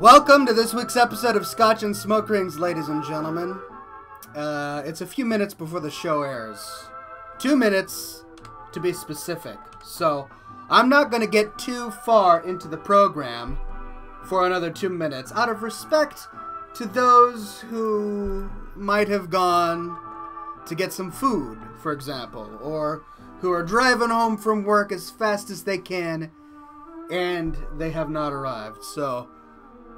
Welcome to this week's episode of Scotch and Smoke Rings, ladies and gentlemen. Uh, it's a few minutes before the show airs. Two minutes to be specific. So, I'm not going to get too far into the program for another two minutes out of respect to those who might have gone to get some food, for example, or who are driving home from work as fast as they can and they have not arrived. So,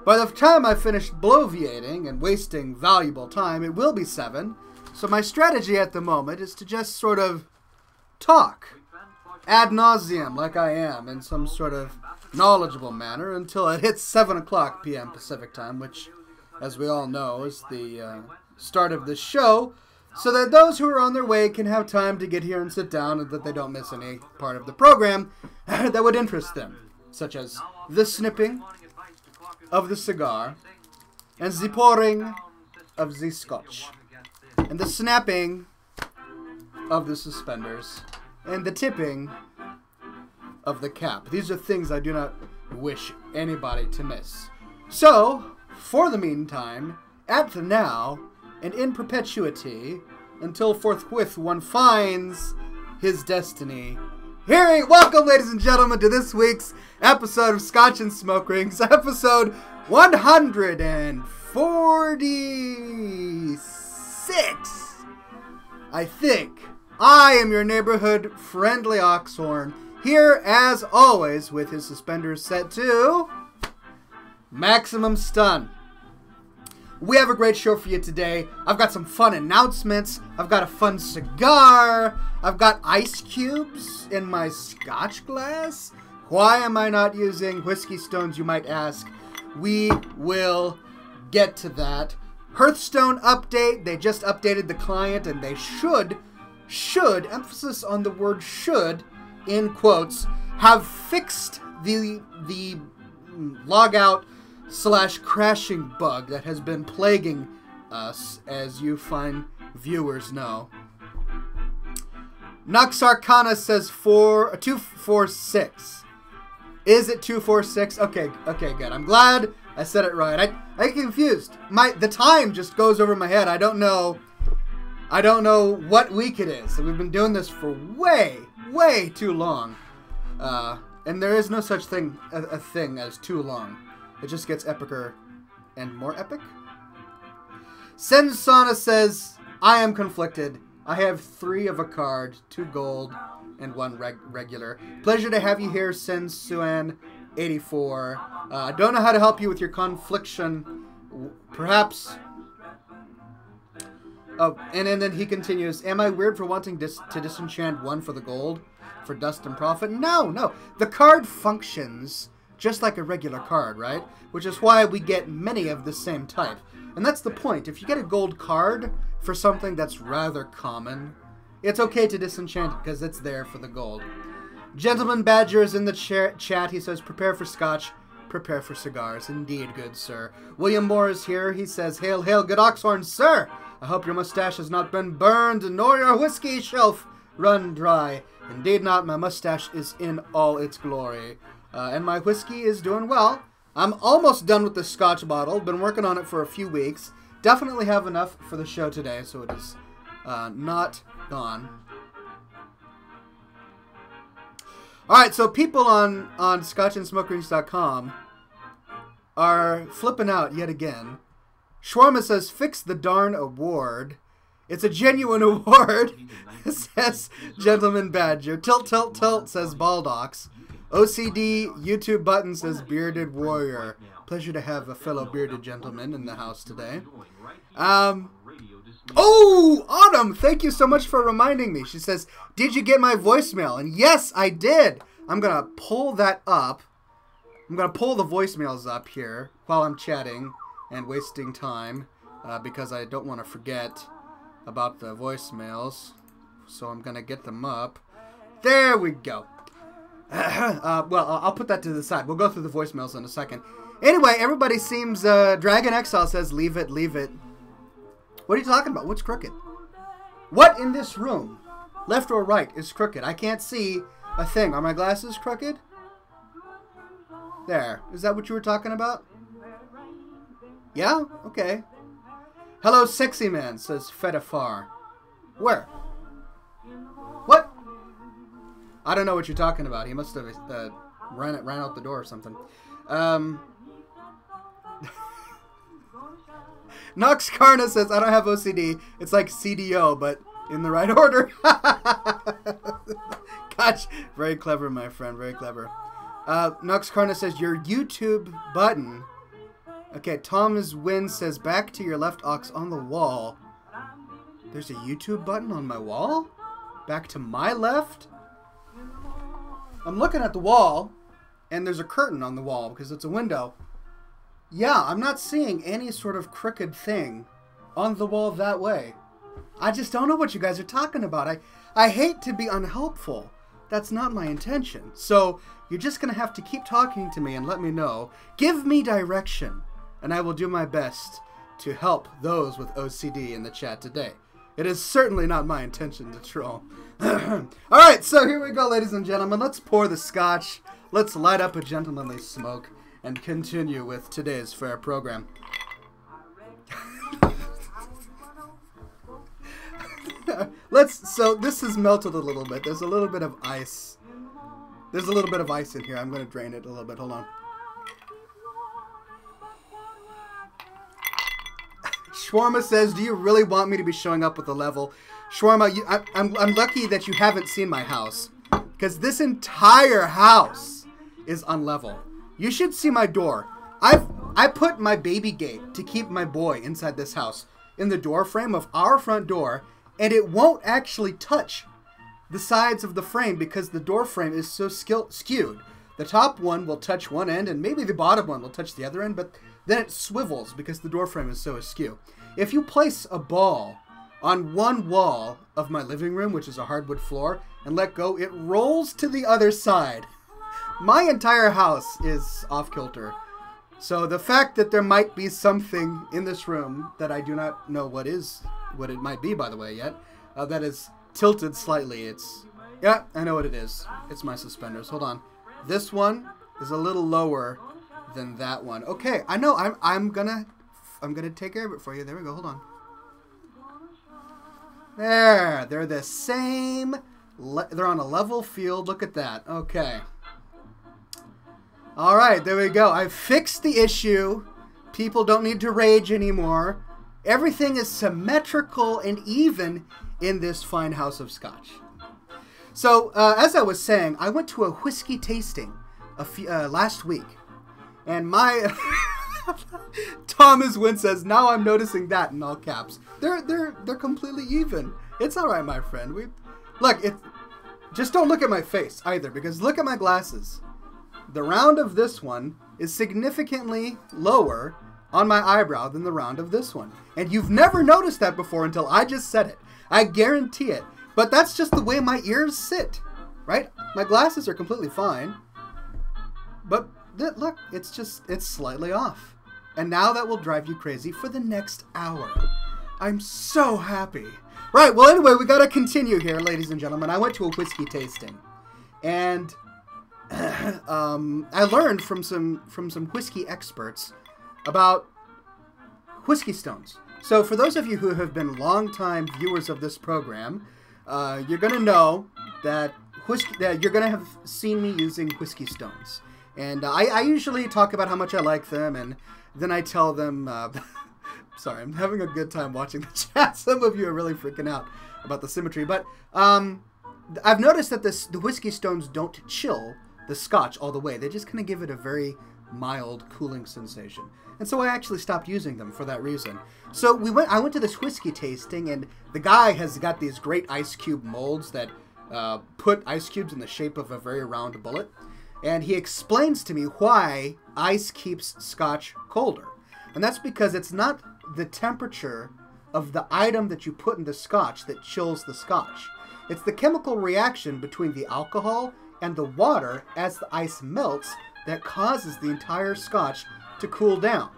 by the time I finish bloviating and wasting valuable time, it will be 7. So my strategy at the moment is to just sort of talk ad nauseum like I am in some sort of knowledgeable manner until it hits 7 o'clock p.m. Pacific time, which, as we all know, is the uh, start of the show, so that those who are on their way can have time to get here and sit down and that they don't miss any part of the program that would interest them, such as the snipping, of the cigar and the pouring of the scotch and the snapping of the suspenders and the tipping of the cap. These are things I do not wish anybody to miss. So, for the meantime, at the now, and in perpetuity, until forthwith one finds his destiny. Here, welcome, ladies and gentlemen, to this week's episode of Scotch and Smoke Rings, episode 146. I think. I am your neighborhood friendly Oxhorn, here as always with his suspenders set to maximum stun. We have a great show for you today. I've got some fun announcements. I've got a fun cigar. I've got ice cubes in my scotch glass. Why am I not using whiskey stones, you might ask? We will get to that. Hearthstone update. They just updated the client and they should, should, emphasis on the word should, in quotes, have fixed the, the logout slash crashing bug that has been plaguing us, as you fine viewers know. Nux Arcana says four, 246. Is it 246? Okay, okay, good. I'm glad I said it right. I I get confused. My the time just goes over my head. I don't know I don't know what week it is. We've been doing this for way, way too long. Uh, and there is no such thing a, a thing as too long. It just gets epicer and more epic. Sensana says, I am conflicted. I have three of a card, two gold, and one reg regular. Pleasure to have you here, Sensuan84. Uh, I uh, don't know how to help you with your confliction. Perhaps... Oh, and, and then he continues, Am I weird for wanting dis to disenchant one for the gold? For dust and profit? No, no. The card functions just like a regular card, right? Which is why we get many of the same type. And that's the point. If you get a gold card for something that's rather common, it's okay to disenchant it because it's there for the gold. Gentleman Badger is in the ch chat. He says, prepare for scotch, prepare for cigars. Indeed, good sir. William Moore is here. He says, hail, hail, good oxhorn, sir. I hope your mustache has not been burned, nor your whiskey shelf run dry. Indeed not, my mustache is in all its glory. Uh, and my whiskey is doing well. I'm almost done with the scotch bottle. Been working on it for a few weeks. Definitely have enough for the show today, so it is uh, not gone. Alright, so people on, on scotchandsmokerings.com are flipping out yet again. Shawarma says, fix the darn award. It's a genuine award, says Gentleman Badger. Tilt, tilt, tilt, says Baldox. OCD YouTube button says Bearded Warrior. Pleasure to have a fellow bearded gentleman in the house today. Um, Oh, Autumn, thank you so much for reminding me. She says, Did you get my voicemail? And yes, I did. I'm going to pull that up. I'm going to pull the voicemails up here while I'm chatting and wasting time uh, because I don't want to forget about the voicemails. So I'm going to get them up. There we go. uh, well, I'll put that to the side. We'll go through the voicemails in a second. Anyway, everybody seems... Uh, Dragon Exile says, leave it, leave it. What are you talking about? What's crooked? What in this room, left or right, is crooked? I can't see a thing. Are my glasses crooked? There. Is that what you were talking about? Yeah? Okay. Hello, sexy man, says Fedafar. Where? I don't know what you're talking about. He must have uh, ran, ran out the door or something. Um, Karna says, I don't have OCD. It's like CDO, but in the right order. Gosh, very clever, my friend. Very clever. Uh, Karna says, your YouTube button. Okay, Thomas Win says, back to your left ox on the wall. There's a YouTube button on my wall? Back to my left? I'm looking at the wall, and there's a curtain on the wall because it's a window. Yeah, I'm not seeing any sort of crooked thing on the wall that way. I just don't know what you guys are talking about. I, I hate to be unhelpful. That's not my intention. So you're just going to have to keep talking to me and let me know. Give me direction, and I will do my best to help those with OCD in the chat today. It is certainly not my intention to troll. Alright, so here we go, ladies and gentlemen. Let's pour the scotch. Let's light up a gentlemanly smoke and continue with today's fair program. Let's, so this has melted a little bit. There's a little bit of ice. There's a little bit of ice in here. I'm going to drain it a little bit. Hold on. Shawarma says, do you really want me to be showing up with a level? Shawarma, you, I, I'm, I'm lucky that you haven't seen my house. Because this entire house is unlevel. You should see my door. I've I put my baby gate to keep my boy inside this house in the door frame of our front door, and it won't actually touch the sides of the frame because the door frame is so skewed. The top one will touch one end, and maybe the bottom one will touch the other end, but then it swivels because the door frame is so askew. If you place a ball on one wall of my living room, which is a hardwood floor, and let go, it rolls to the other side my entire house is off kilter. So the fact that there might be something in this room that I do not know what is, what it might be, by the way, yet, uh, that is tilted slightly. It's, yeah, I know what it is. It's my suspenders. Hold on. This one is a little lower than that one. Okay, I know. I'm, I'm gonna, I'm gonna take care of it for you. There we go. Hold on. There, they're the same. they're on a level field. Look at that. Okay. All right, there we go. I've fixed the issue. People don't need to rage anymore. Everything is symmetrical and even in this fine house of scotch. So, uh, as I was saying, I went to a whiskey tasting a few, uh, last week, and my Thomas Wynn says, "Now I'm noticing that in all caps. They're they're they're completely even. It's all right, my friend. We look. It just don't look at my face either, because look at my glasses the round of this one is significantly lower on my eyebrow than the round of this one. And you've never noticed that before until I just said it. I guarantee it. But that's just the way my ears sit, right? My glasses are completely fine. But look, it's just, it's slightly off. And now that will drive you crazy for the next hour. I'm so happy. Right, well, anyway, we gotta continue here, ladies and gentlemen. I went to a whiskey tasting. And um, I learned from some from some whiskey experts about whiskey stones. So for those of you who have been longtime viewers of this program, uh, you're gonna know that whiskey that you're gonna have seen me using whiskey stones. And uh, I, I, usually talk about how much I like them, and then I tell them. Uh, sorry, I'm having a good time watching the chat. Some of you are really freaking out about the symmetry, but um, I've noticed that this, the whiskey stones don't chill the scotch all the way. They just kind of give it a very mild cooling sensation. And so I actually stopped using them for that reason. So we went I went to this whiskey tasting and the guy has got these great ice cube molds that uh, put ice cubes in the shape of a very round bullet. And he explains to me why ice keeps scotch colder. And that's because it's not the temperature of the item that you put in the scotch that chills the scotch. It's the chemical reaction between the alcohol and the water as the ice melts that causes the entire scotch to cool down.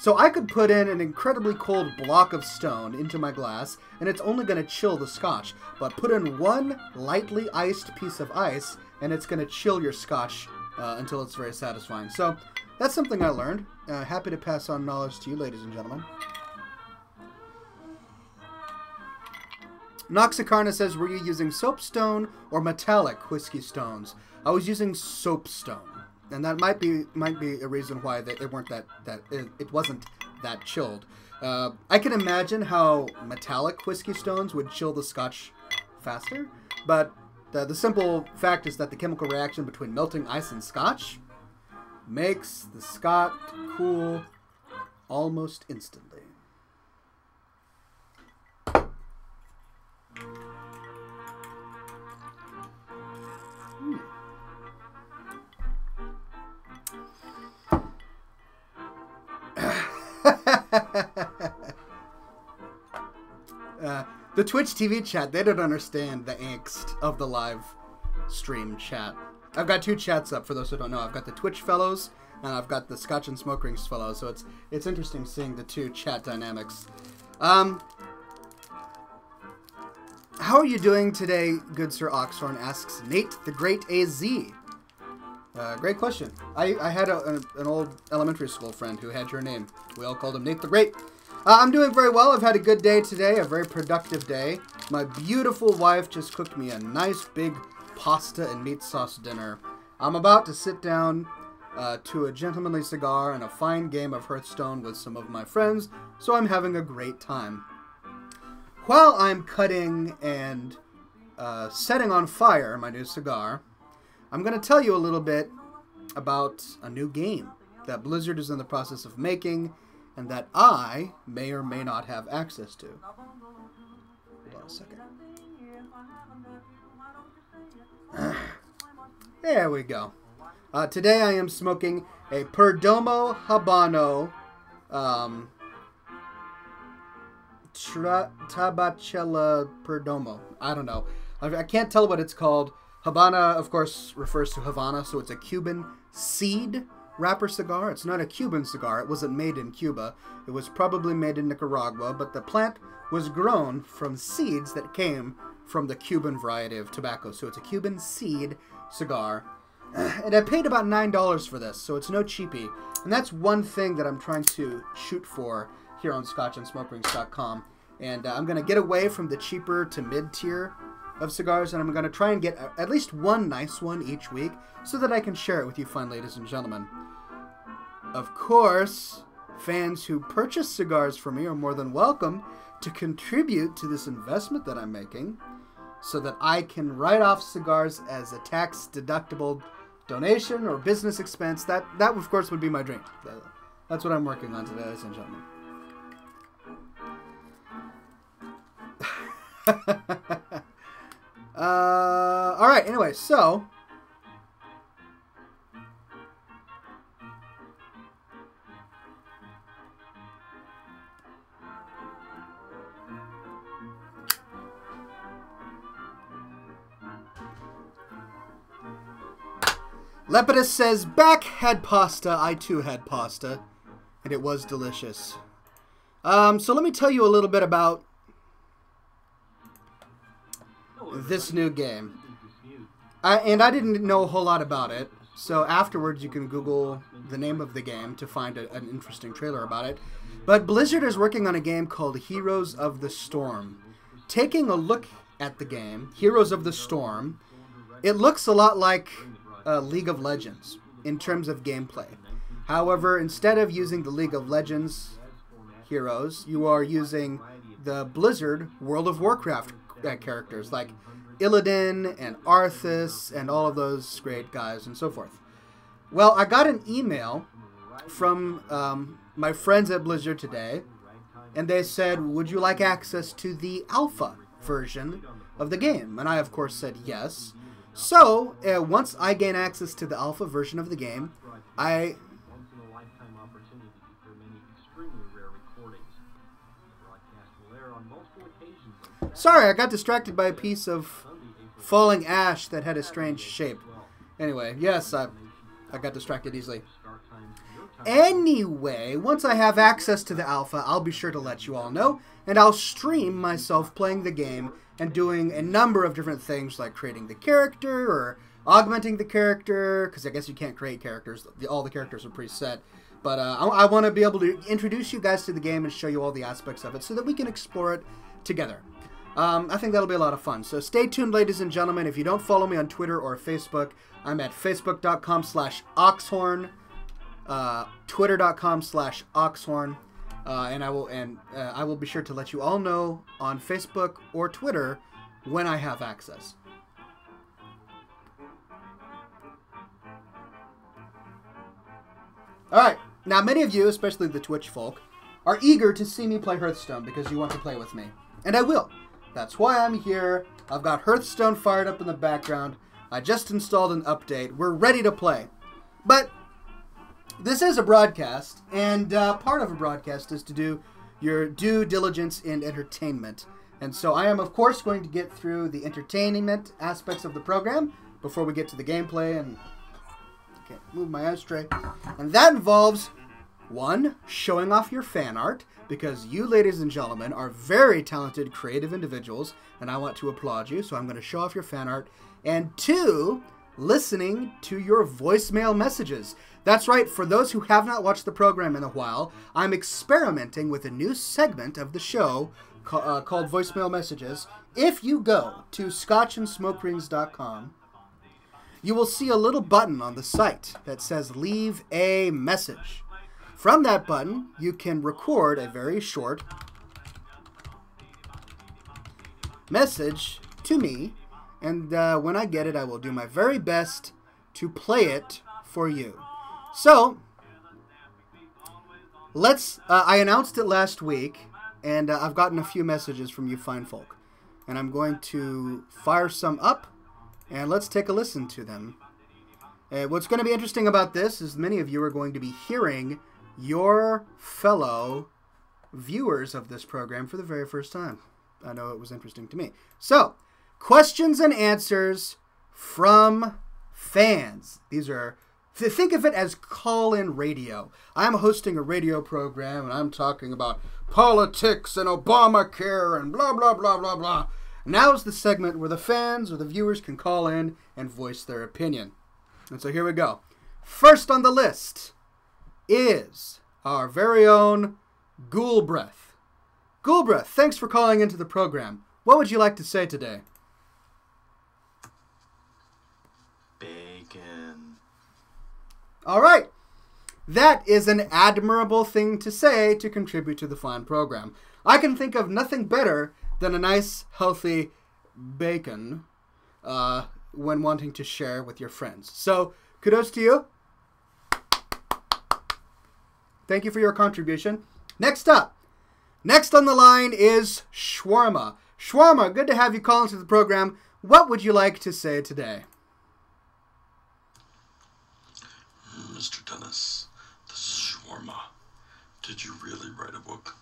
So I could put in an incredibly cold block of stone into my glass, and it's only going to chill the scotch. But put in one lightly iced piece of ice, and it's going to chill your scotch uh, until it's very satisfying. So that's something I learned. Uh, happy to pass on knowledge to you, ladies and gentlemen. Noxicarna says, were you using soapstone or metallic whiskey stones? I was using soapstone. And that might be might be a reason why they, it weren't that that it, it wasn't that chilled. Uh, I can imagine how metallic whiskey stones would chill the scotch faster, but the, the simple fact is that the chemical reaction between melting ice and scotch makes the scotch cool almost instantly. uh, the Twitch TV chat, they don't understand the angst of the live stream chat. I've got two chats up for those who don't know. I've got the Twitch fellows and I've got the Scotch and Smoke Rings fellows, so it's it's interesting seeing the two chat dynamics. Um, how are you doing today, good Sir Oxhorn? asks Nate the Great AZ. Uh, great question. I, I had a, a, an old elementary school friend who had your name. We all called him Nate the Great. Uh, I'm doing very well. I've had a good day today, a very productive day. My beautiful wife just cooked me a nice big pasta and meat sauce dinner. I'm about to sit down uh, to a gentlemanly cigar and a fine game of Hearthstone with some of my friends, so I'm having a great time. While I'm cutting and uh, setting on fire my new cigar, I'm going to tell you a little bit about a new game that Blizzard is in the process of making and that I may or may not have access to. Hold on a second. there we go. Uh, today I am smoking a Perdomo Habano um, tra- Tabacella Perdomo. I don't know. I, I can't tell what it's called. Habana, of course, refers to Havana, so it's a Cuban seed wrapper cigar. It's not a Cuban cigar. It wasn't made in Cuba. It was probably made in Nicaragua, but the plant was grown from seeds that came from the Cuban variety of tobacco. So it's a Cuban seed cigar. And I paid about $9 for this, so it's no cheapie. And that's one thing that I'm trying to shoot for here on scotchandsmokerings.com. And uh, I'm going to get away from the cheaper to mid tier of cigars, and I'm going to try and get at least one nice one each week so that I can share it with you fine ladies and gentlemen. Of course, fans who purchase cigars from me are more than welcome to contribute to this investment that I'm making so that I can write off cigars as a tax deductible donation or business expense. That, that of course, would be my dream. That's what I'm working on today, ladies and gentlemen. Uh, all right. Anyway, so Lepidus says, Back had pasta. I too had pasta. And it was delicious. Um, so let me tell you a little bit about this new game. I, and I didn't know a whole lot about it, so afterwards you can Google the name of the game to find a, an interesting trailer about it. But Blizzard is working on a game called Heroes of the Storm. Taking a look at the game, Heroes of the Storm, it looks a lot like uh, League of Legends in terms of gameplay. However, instead of using the League of Legends heroes, you are using the Blizzard World of Warcraft uh, characters like Illidan and Arthas and all of those great guys and so forth. Well, I got an email from um, my friends at Blizzard today, and they said, Would you like access to the alpha version of the game? And I, of course, said yes. So, uh, once I gain access to the alpha version of the game, I Sorry, I got distracted by a piece of falling ash that had a strange shape. Anyway, yes, I, I got distracted easily. Anyway, once I have access to the alpha, I'll be sure to let you all know, and I'll stream myself playing the game and doing a number of different things like creating the character or augmenting the character because I guess you can't create characters. The, all the characters are preset. But uh, I, I want to be able to introduce you guys to the game and show you all the aspects of it so that we can explore it together. Um, I think that'll be a lot of fun. So stay tuned, ladies and gentlemen. If you don't follow me on Twitter or Facebook, I'm at facebook.com slash oxhorn, uh, twitter.com slash oxhorn, uh, and I will and uh, I will be sure to let you all know on Facebook or Twitter when I have access. All right. Now, many of you, especially the Twitch folk, are eager to see me play Hearthstone because you want to play with me. And I will. That's why I'm here. I've got Hearthstone fired up in the background. I just installed an update. We're ready to play. But this is a broadcast, and uh, part of a broadcast is to do your due diligence in entertainment. And so I am, of course, going to get through the entertainment aspects of the program before we get to the gameplay and okay, move my ashtray. And that involves one, showing off your fan art, because you, ladies and gentlemen, are very talented, creative individuals, and I want to applaud you, so I'm going to show off your fan art. And two, listening to your voicemail messages. That's right, for those who have not watched the program in a while, I'm experimenting with a new segment of the show uh, called Voicemail Messages. If you go to scotchandsmokerings.com, you will see a little button on the site that says Leave a Message. From that button, you can record a very short message to me, and uh, when I get it, I will do my very best to play it for you. So, let's. Uh, I announced it last week, and uh, I've gotten a few messages from you fine folk. And I'm going to fire some up, and let's take a listen to them. Uh, what's going to be interesting about this is many of you are going to be hearing your fellow viewers of this program for the very first time. I know it was interesting to me. So, questions and answers from fans. These are think of it as call-in radio. I'm hosting a radio program and I'm talking about politics and Obamacare and blah blah blah blah blah. Now's the segment where the fans or the viewers can call in and voice their opinion. And so here we go. First on the list is our very own Ghoulbreath. Ghoulbreath, thanks for calling into the program. What would you like to say today? Bacon. All right. That is an admirable thing to say to contribute to the fine program. I can think of nothing better than a nice, healthy bacon uh, when wanting to share with your friends. So, kudos to you. Thank you for your contribution. Next up, next on the line is Shawarma. Shawarma, good to have you call into the program. What would you like to say today? Mr. Dennis, this is Shawarma. Did you really write a book?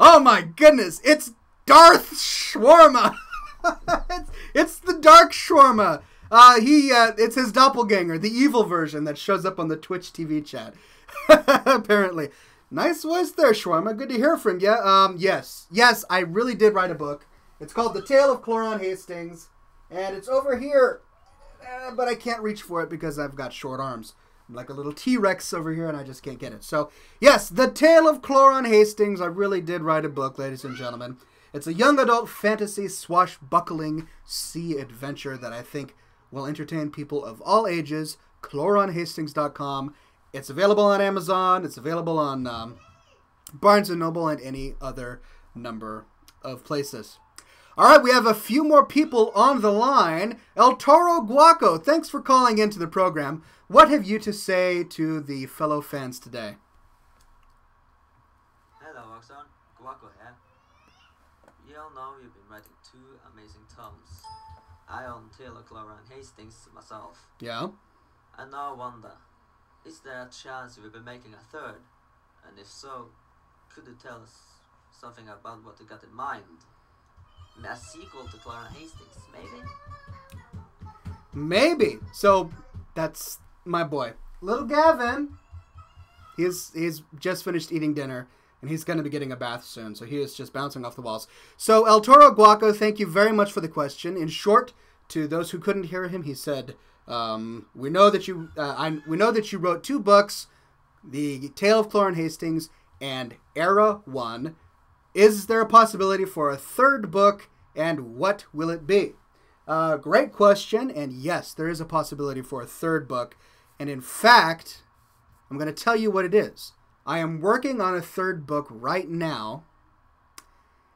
Oh my goodness, it's Darth Shawarma. it's, it's the Dark Shawarma. Uh, he, uh, it's his doppelganger, the evil version that shows up on the Twitch TV chat. Apparently. Nice voice there, Shawarma. Good to hear from you. Um, yes. Yes, I really did write a book. It's called The Tale of Cloran Hastings. And it's over here. Uh, but I can't reach for it because I've got short arms. I'm like a little T-Rex over here and I just can't get it. So, yes, The Tale of Cloran Hastings. I really did write a book, ladies and gentlemen. It's a young adult fantasy swashbuckling sea adventure that I think will entertain people of all ages. CloranHastings.com it's available on Amazon. It's available on um, Barnes and Noble and any other number of places. All right, we have a few more people on the line. El Toro Guaco, thanks for calling into the program. What have you to say to the fellow fans today? Hello, Roxanne. Guaco here. You all know you've been writing two amazing tomes. I own Tale of Cloran Hastings myself. Yeah. And now I wonder, is there a chance you will be making a third? And if so, could you tell us something about what you got in mind? A sequel to Cloran Hastings, maybe? Maybe. So that's my boy. Little Gavin. He's he's just finished eating dinner and he's going to be getting a bath soon, so he is just bouncing off the walls. So El Toro Guaco, thank you very much for the question. In short, to those who couldn't hear him, he said, um, "We know that you, uh, I, we know that you wrote two books, The Tale of Cloran Hastings and Era One. Is there a possibility for a third book, and what will it be?" Uh, great question, and yes, there is a possibility for a third book, and in fact, I'm going to tell you what it is. I am working on a third book right now,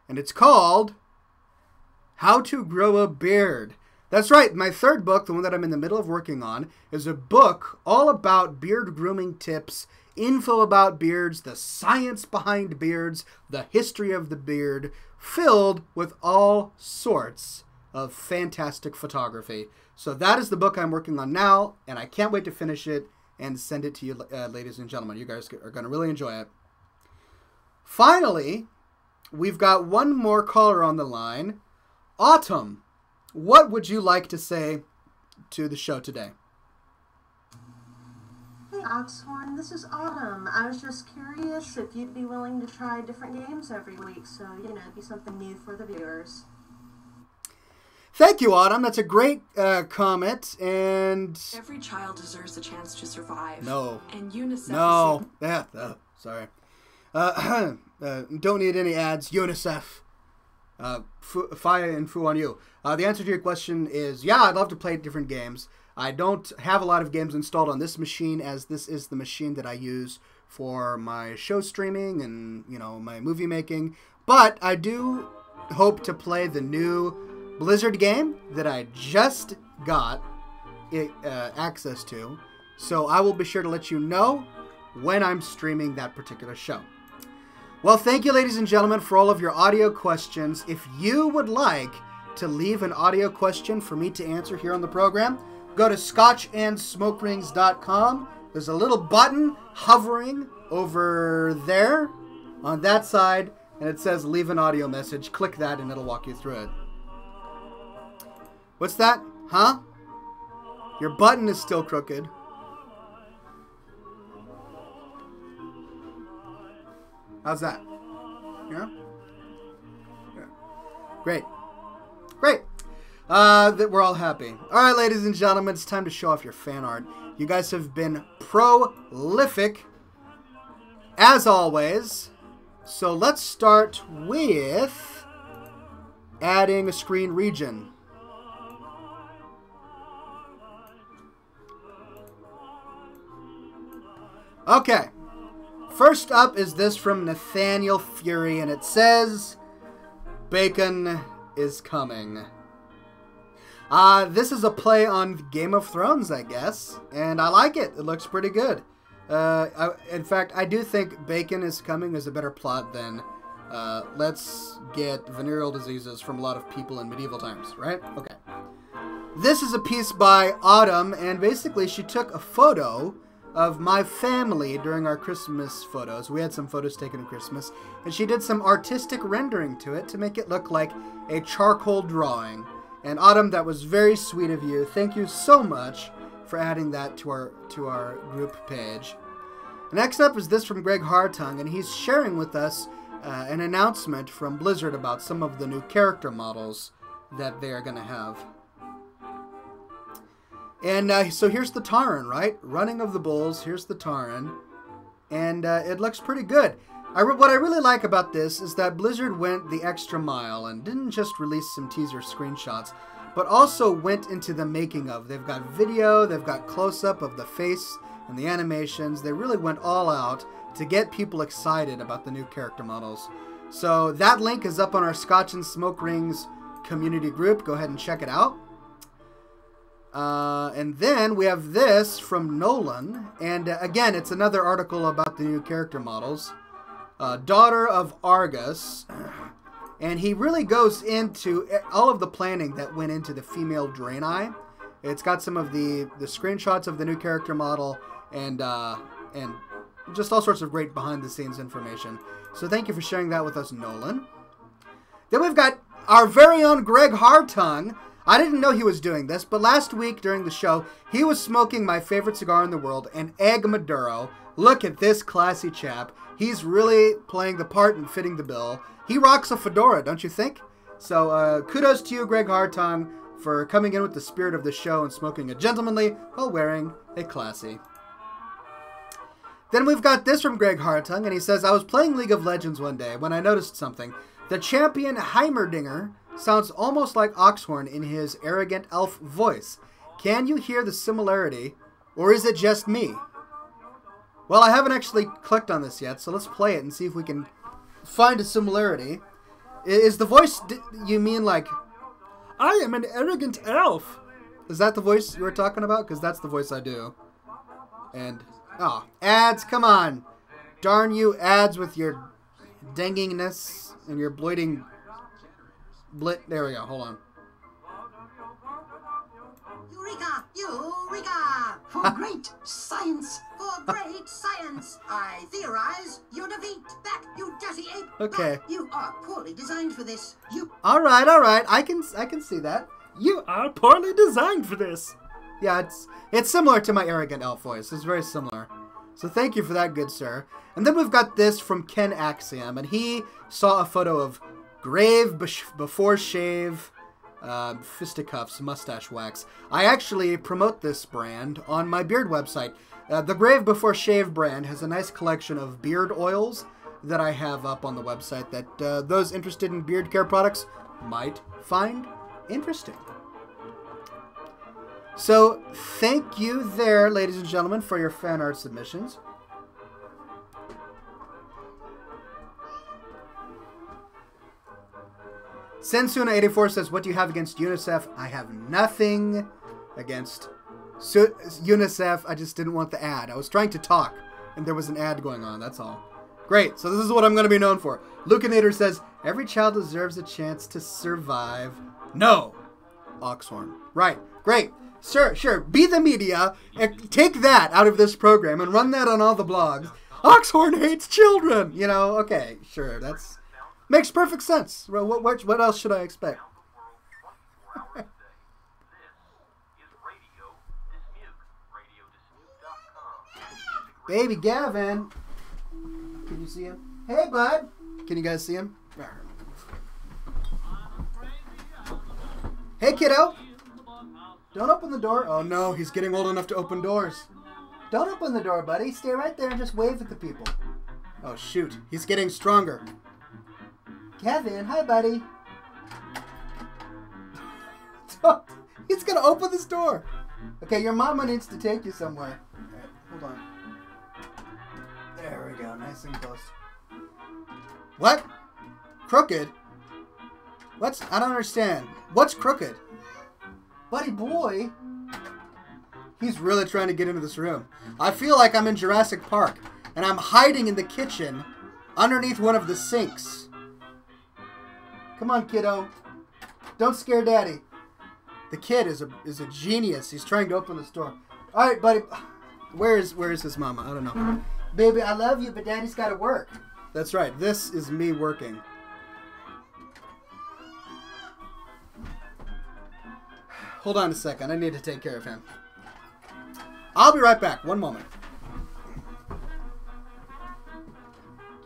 and it's called How to Grow a Beard. That's right, my third book, the one that I'm in the middle of working on, is a book all about beard grooming tips, info about beards, the science behind beards, the history of the beard, filled with all sorts of fantastic photography. So that is the book I'm working on now, and I can't wait to finish it and send it to you, uh, ladies and gentlemen. You guys are going to really enjoy it. Finally, we've got one more caller on the line. Autumn, what would you like to say to the show today? Hey Oxhorn, this is Autumn. I was just curious if you'd be willing to try different games every week, so you know, it'd be something new for the viewers. Thank you, Autumn. That's a great uh, comment. And every child deserves a chance to survive. No. And UNICEF. No. Yeah. Uh, sorry. Uh, uh, don't need any ads. UNICEF. Uh, fire and foo on you. Uh, the answer to your question is yeah. I'd love to play different games. I don't have a lot of games installed on this machine, as this is the machine that I use for my show streaming and you know my movie making. But I do hope to play the new Blizzard game that I just got it, uh, access to. So I will be sure to let you know when I'm streaming that particular show. Well, thank you, ladies and gentlemen, for all of your audio questions. If you would like to leave an audio question for me to answer here on the program, go to scotchandsmokerings.com. There's a little button hovering over there on that side, and it says leave an audio message. Click that, and it'll walk you through it. What's that? Huh? Your button is still crooked. How's that? Yeah? yeah. Great. Great. Uh, that we're all happy. All right, ladies and gentlemen, it's time to show off your fan art. You guys have been prolific, as always. So let's start with adding a screen region. Okay. First up is this from Nathaniel Fury, and it says, Bacon is coming. Uh, this is a play on Game of Thrones, I guess, and I like it. It looks pretty good. Uh, I, in fact, I do think Bacon is coming is a better plot than uh, let's get venereal diseases from a lot of people in medieval times, right? Okay. This is a piece by Autumn, and basically she took a photo of my family during our Christmas photos. We had some photos taken at Christmas, and she did some artistic rendering to it to make it look like a charcoal drawing. And Autumn, that was very sweet of you. Thank you so much for adding that to our to our group page. Next up is this from Greg Hartung, and he's sharing with us uh, an announcement from Blizzard about some of the new character models that they are going to have. And uh, so here's the Tauren, right? Running of the Bulls. Here's the Tauren. And uh, it looks pretty good. I what I really like about this is that Blizzard went the extra mile and didn't just release some teaser screenshots, but also went into the making of. They've got video, they've got close up of the face and the animations. They really went all out to get people excited about the new character models. So that link is up on our Scotch and Smoke Rings community group. Go ahead and check it out. Uh, and then we have this from Nolan. And uh, again, it's another article about the new character models. Uh, Daughter of Argus. And he really goes into all of the planning that went into the female Draenei. It's got some of the, the screenshots of the new character model and uh, and just all sorts of great behind the scenes information. So thank you for sharing that with us, Nolan. Then we've got our very own Greg Hartung I didn't know he was doing this, but last week during the show, he was smoking my favorite cigar in the world, an Egg Maduro. Look at this classy chap. He's really playing the part and fitting the bill. He rocks a fedora, don't you think? So uh, kudos to you, Greg Hartung. for coming in with the spirit of the show and smoking a gentlemanly while wearing a classy. Then we've got this from Greg Hartung, and he says, I was playing League of Legends one day when I noticed something. The champion Heimerdinger sounds almost like Oxhorn in his arrogant elf voice. Can you hear the similarity, or is it just me? Well, I haven't actually clicked on this yet, so let's play it and see if we can find a similarity. Is the voice you mean like, I am an arrogant elf? Is that the voice you were talking about? Because that's the voice I do. And, oh, ads, come on. Darn you, ads with your dengingness and your bloiting blit. There we go, hold on. For great science! For great science! I theorize your defeat! Back, you dirty ape! Okay. Back. You are poorly designed for this. You All right, all right. I can I can see that. You are poorly designed for this. Yeah, it's it's similar to my arrogant elf voice. It's very similar. So thank you for that, good sir. And then we've got this from Ken Axiom, and he saw a photo of grave before shave, uh, fisticuffs, mustache wax. I actually promote this brand on my beard website. Uh, the Grave Before Shave brand has a nice collection of beard oils that I have up on the website that uh, those interested in beard care products might find interesting. So, thank you there, ladies and gentlemen, for your fan art submissions. Sensuna84 says, What do you have against UNICEF? I have nothing against UNICEF. I just didn't want the ad. I was trying to talk, and there was an ad going on, that's all. Great, so this is what I'm going to be known for. Lucanator says, Every child deserves a chance to survive. No! Oxhorn. Right, great. Sure, sure. Be the media. Take that out of this program and run that on all the blogs. Oxhorn hates children. You know, okay, sure. That's makes perfect sense. Well, What, what, what else should I expect? Baby Gavin. Can you see him? Hey, bud. Can you guys see him? Hey, kiddo. Don't open the door. Oh no, he's getting old enough to open doors. Don't open the door, buddy. Stay right there and just wave at the people. Oh shoot, he's getting stronger. Kevin, hi, buddy. Oh, he's gonna open this door. Okay, your mama needs to take you somewhere. Alright, hold on. There we go, nice and close. What? Crooked? What's I don't understand. What's crooked? Buddy boy. He's really trying to get into this room. I feel like I'm in Jurassic Park and I'm hiding in the kitchen underneath one of the sinks. Come on, kiddo. Don't scare daddy. The kid is a is a genius. He's trying to open this door. All right, buddy. Where is where is his mama? I don't know. Mm-hmm. Baby, I love you, but daddy's got to work. That's right. This is me working. Hold on a second. I need to take care of him. I'll be right back. One moment.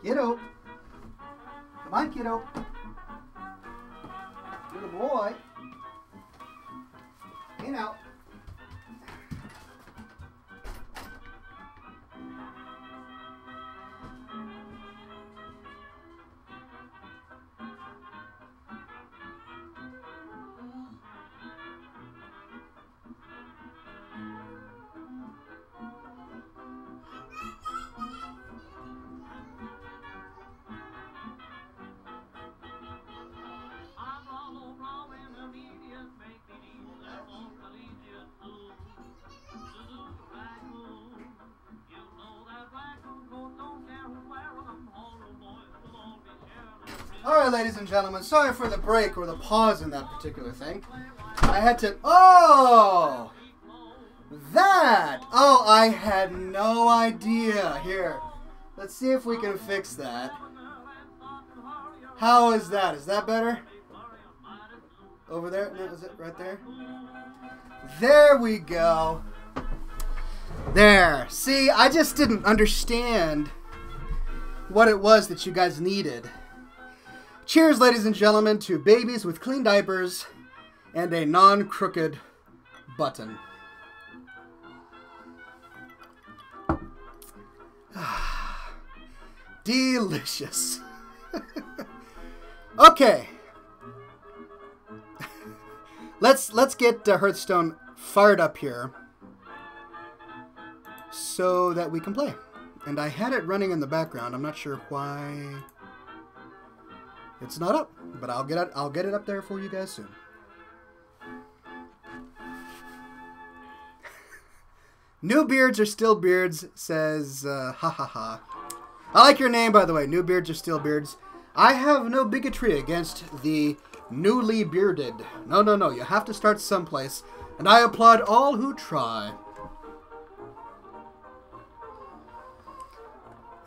Kiddo. Come on, kiddo. Ladies and gentlemen. Sorry for the break or the pause in that particular thing. I had to. Oh, that. Oh, I had no idea. Here, let's see if we can fix that. How is that? Is that better? Over there? No, is it right there? There we go. There. See, I just didn't understand what it was that you guys needed. Cheers, ladies and gentlemen, to babies with clean diapers and a non-crooked button. Delicious. okay. let's let's get uh, Hearthstone fired up here so that we can play. And I had it running in the background. I'm not sure why it's not up, but I'll get it. I'll get it up there for you guys soon. New beards are still beards, says uh, ha ha ha. I like your name, by the way. New beards are still beards. I have no bigotry against the newly bearded. No, no, no. You have to start someplace, and I applaud all who try.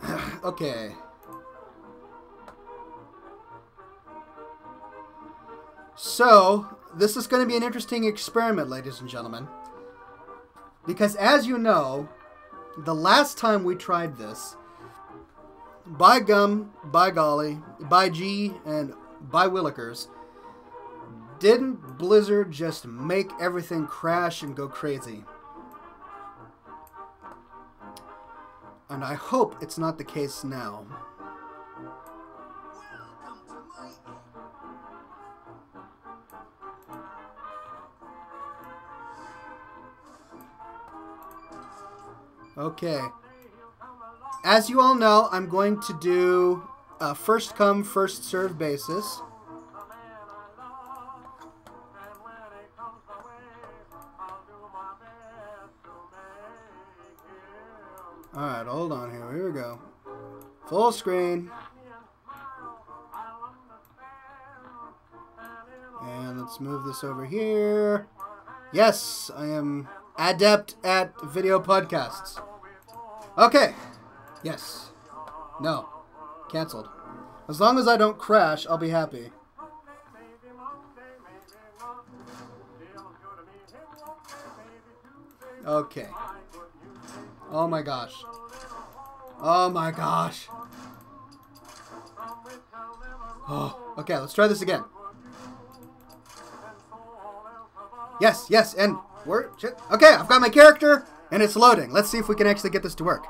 okay. So, this is going to be an interesting experiment, ladies and gentlemen. Because as you know, the last time we tried this, by gum, by golly, by G, and by Willikers, didn't Blizzard just make everything crash and go crazy? And I hope it's not the case now. Okay. As you all know, I'm going to do a first come, first serve basis. Alright, hold on here. Here we go. Full screen. And let's move this over here. Yes, I am adept at video podcasts. Okay. Yes. No. Cancelled. As long as I don't crash, I'll be happy. Okay. Oh my gosh. Oh my gosh. Oh, okay, let's try this again. Yes, yes, and we're shit. Okay, I've got my character and it's loading. Let's see if we can actually get this to work.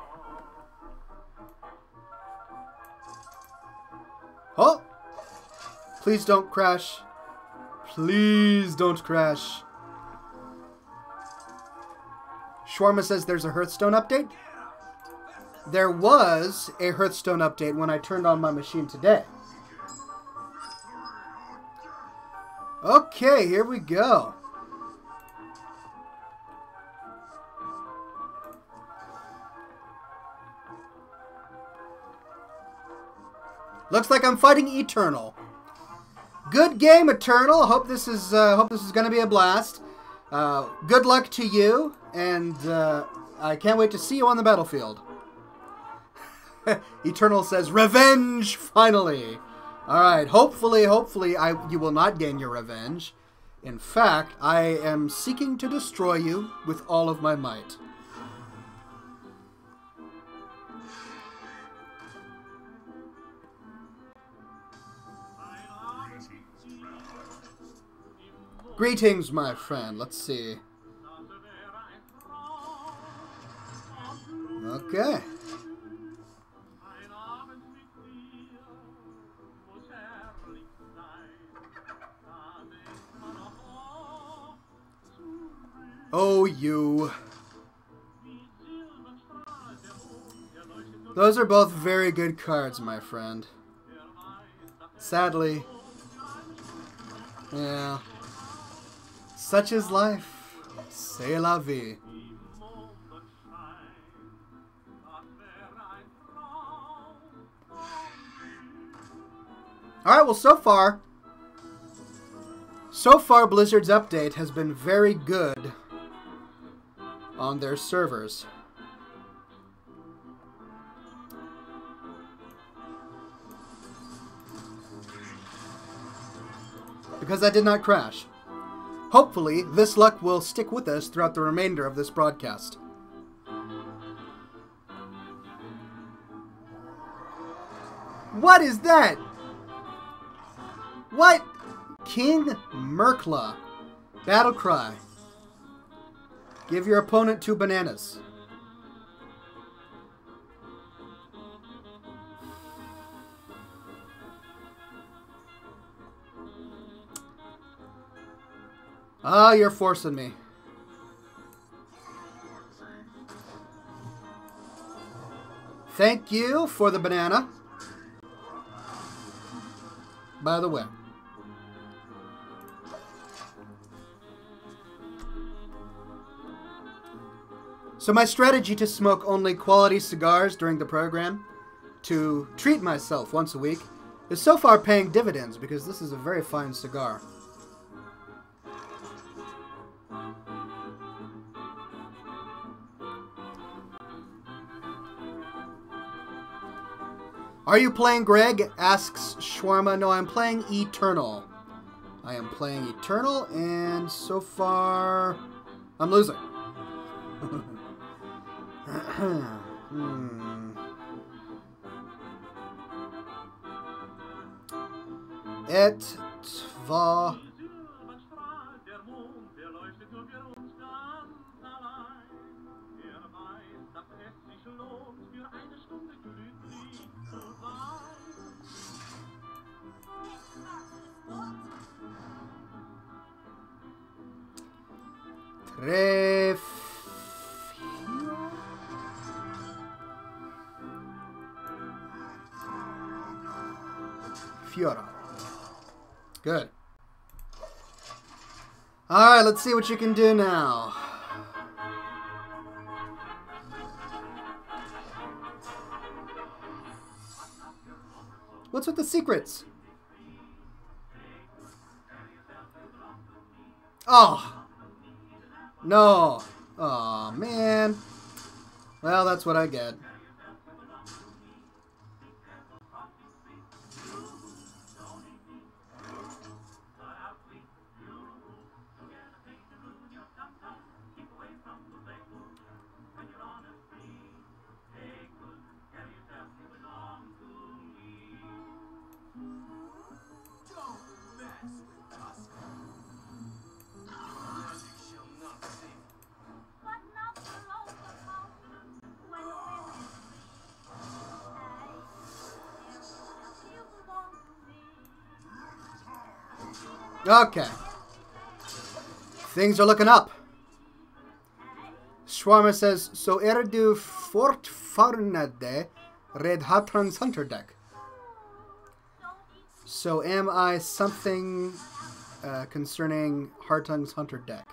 Oh! Please don't crash. Please don't crash. Shawarma says there's a Hearthstone update. There was a Hearthstone update when I turned on my machine today. Okay, here we go. Looks like I'm fighting Eternal. Good game, Eternal. Hope this is uh, hope this is going to be a blast. Uh, good luck to you, and uh, I can't wait to see you on the battlefield. Eternal says, "Revenge, finally." All right. Hopefully, hopefully, I you will not gain your revenge. In fact, I am seeking to destroy you with all of my might. Greetings, my friend. Let's see. Okay. Oh, you. Those are both very good cards, my friend. Sadly. Yeah. Such is life. C'est la vie. Alright, well, so far, so far, Blizzard's update has been very good on their servers. Because I did not crash. Hopefully, this luck will stick with us throughout the remainder of this broadcast. What is that? What? King Mukla. Battle cry. Give your opponent two bananas. Ah, you're forcing me. Thank you for the banana. By the way. So my strategy to smoke only quality cigars during the program, to treat myself once a week, is so far paying dividends because this is a very fine cigar. Are you playing Greg? asks Shawarma. No, I'm playing Eternal. I am playing Eternal, and so far, I'm losing. hmm. Et. Fiora. Good. Alright, let's see what you can do now. What's with the secrets? Oh. No. Oh, man. Well, that's what I get. Okay. Things are looking up. Schwarmer says, so er du fortfarande Red Hatrans Hunter deck? So am I something uh, concerning Hartung's Hunter deck?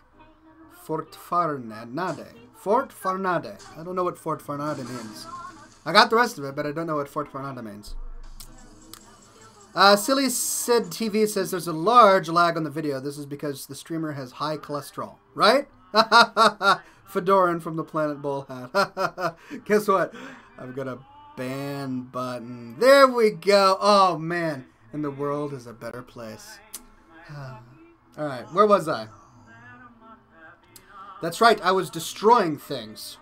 Fort Farnade. Fort Farnade. I don't know what Fort Farnade means. I got the rest of it, but I don't know what Fort Farnade means. Uh, Silly Sid TV says there's a large lag on the video. This is because the streamer has high cholesterol, right? Fedoran from the Planet Bull hat. Guess what? I've got a ban button. There we go. Oh, man. And the world is a better place. All right, where was I? That's right, I was destroying things.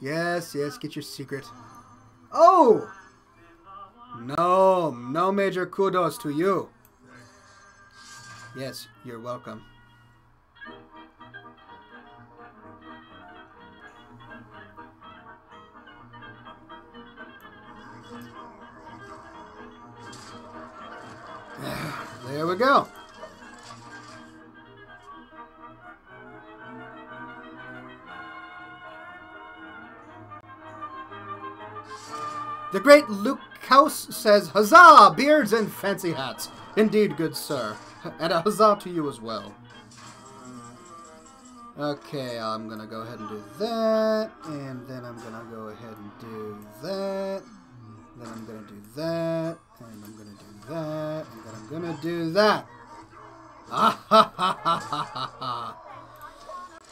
Yes, yes, get your secret. Oh! No, no major kudos to you. Yes, you're welcome. There we go. The great Luke House says, Huzzah! Beards and fancy hats. Indeed, good sir. And a huzzah to you as well. Okay, I'm gonna go ahead and do that, and then I'm gonna go ahead and do that, then I'm gonna do that, and I'm gonna do that, and then I'm gonna do that. Ah ha ha ha ha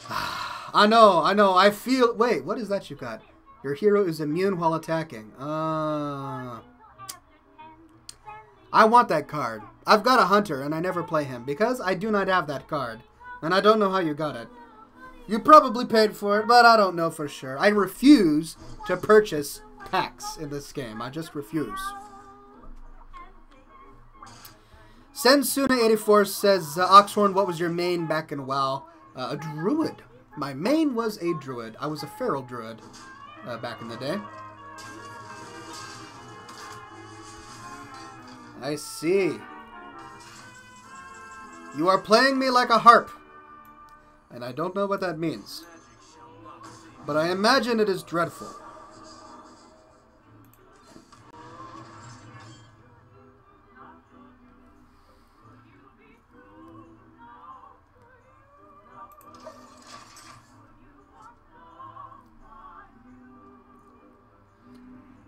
ha. I know, I know, I feel. Wait, what is that you got? Your hero is immune while attacking. Uh, I want that card. I've got a hunter and I never play him because I do not have that card. And I don't know how you got it. You probably paid for it, but I don't know for sure. I refuse to purchase packs in this game. I just refuse. Sensuna84 says, uh, Oxhorn, what was your main back in WoW? Uh, a druid. My main was a druid. I was a feral druid uh, back in the day. I see. You are playing me like a harp. And I don't know what that means. But I imagine it is dreadful.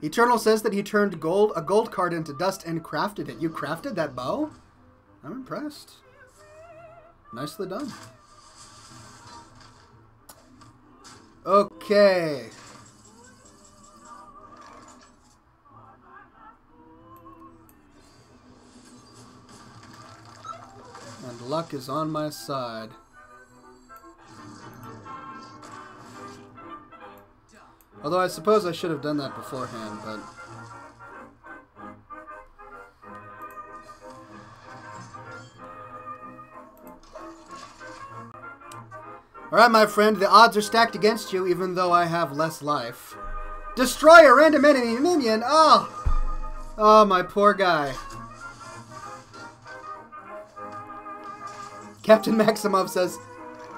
Eternal says that he turned gold a gold card into dust and crafted it. You crafted that bow? I'm impressed. Nicely done. Okay. And luck is on my side. Although I suppose I should have done that beforehand, but... Alright, my friend, the odds are stacked against you, even though I have less life. Destroy a random enemy minion! Oh! Oh, my poor guy. Captain Maximov says,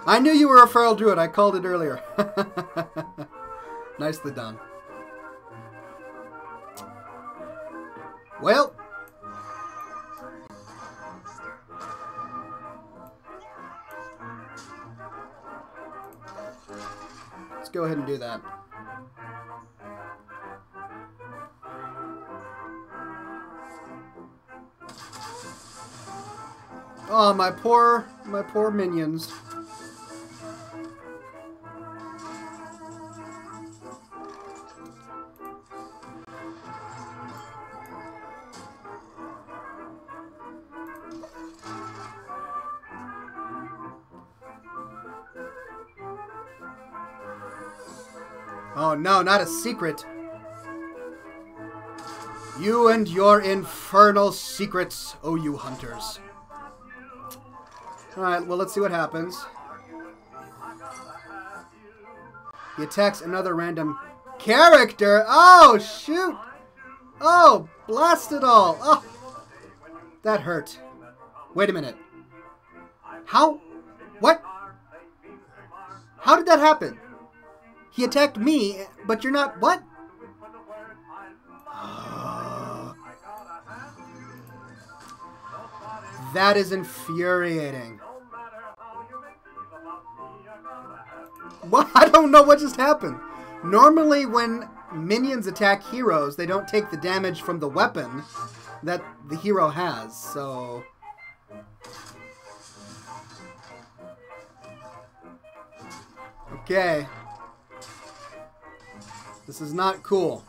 I knew you were a feral druid. I called it earlier. Nicely done. Well. Let's go ahead and do that. Oh, my poor, my poor minions. No, not a secret. You and your infernal secrets, oh you hunters. Alright, well let's see what happens. He attacks another random character. Oh, shoot. Oh, blast it all. Oh, that hurt. Wait a minute. How? What? How did that happen? He attacked me, but you're not. What? that is infuriating. What? I don't know what just happened. Normally, when minions attack heroes, they don't take the damage from the weapon that the hero has, so. Okay. This is not cool.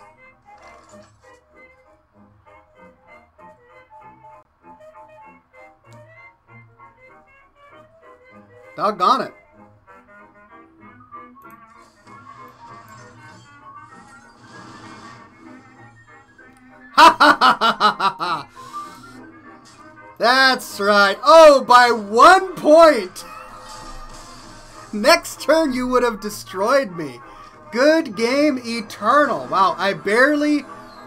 Doggone it. Ha ha ha ha ha! That's right. Oh, by one point! Next turn you would have destroyed me. Good game, Eternal. Wow, I barely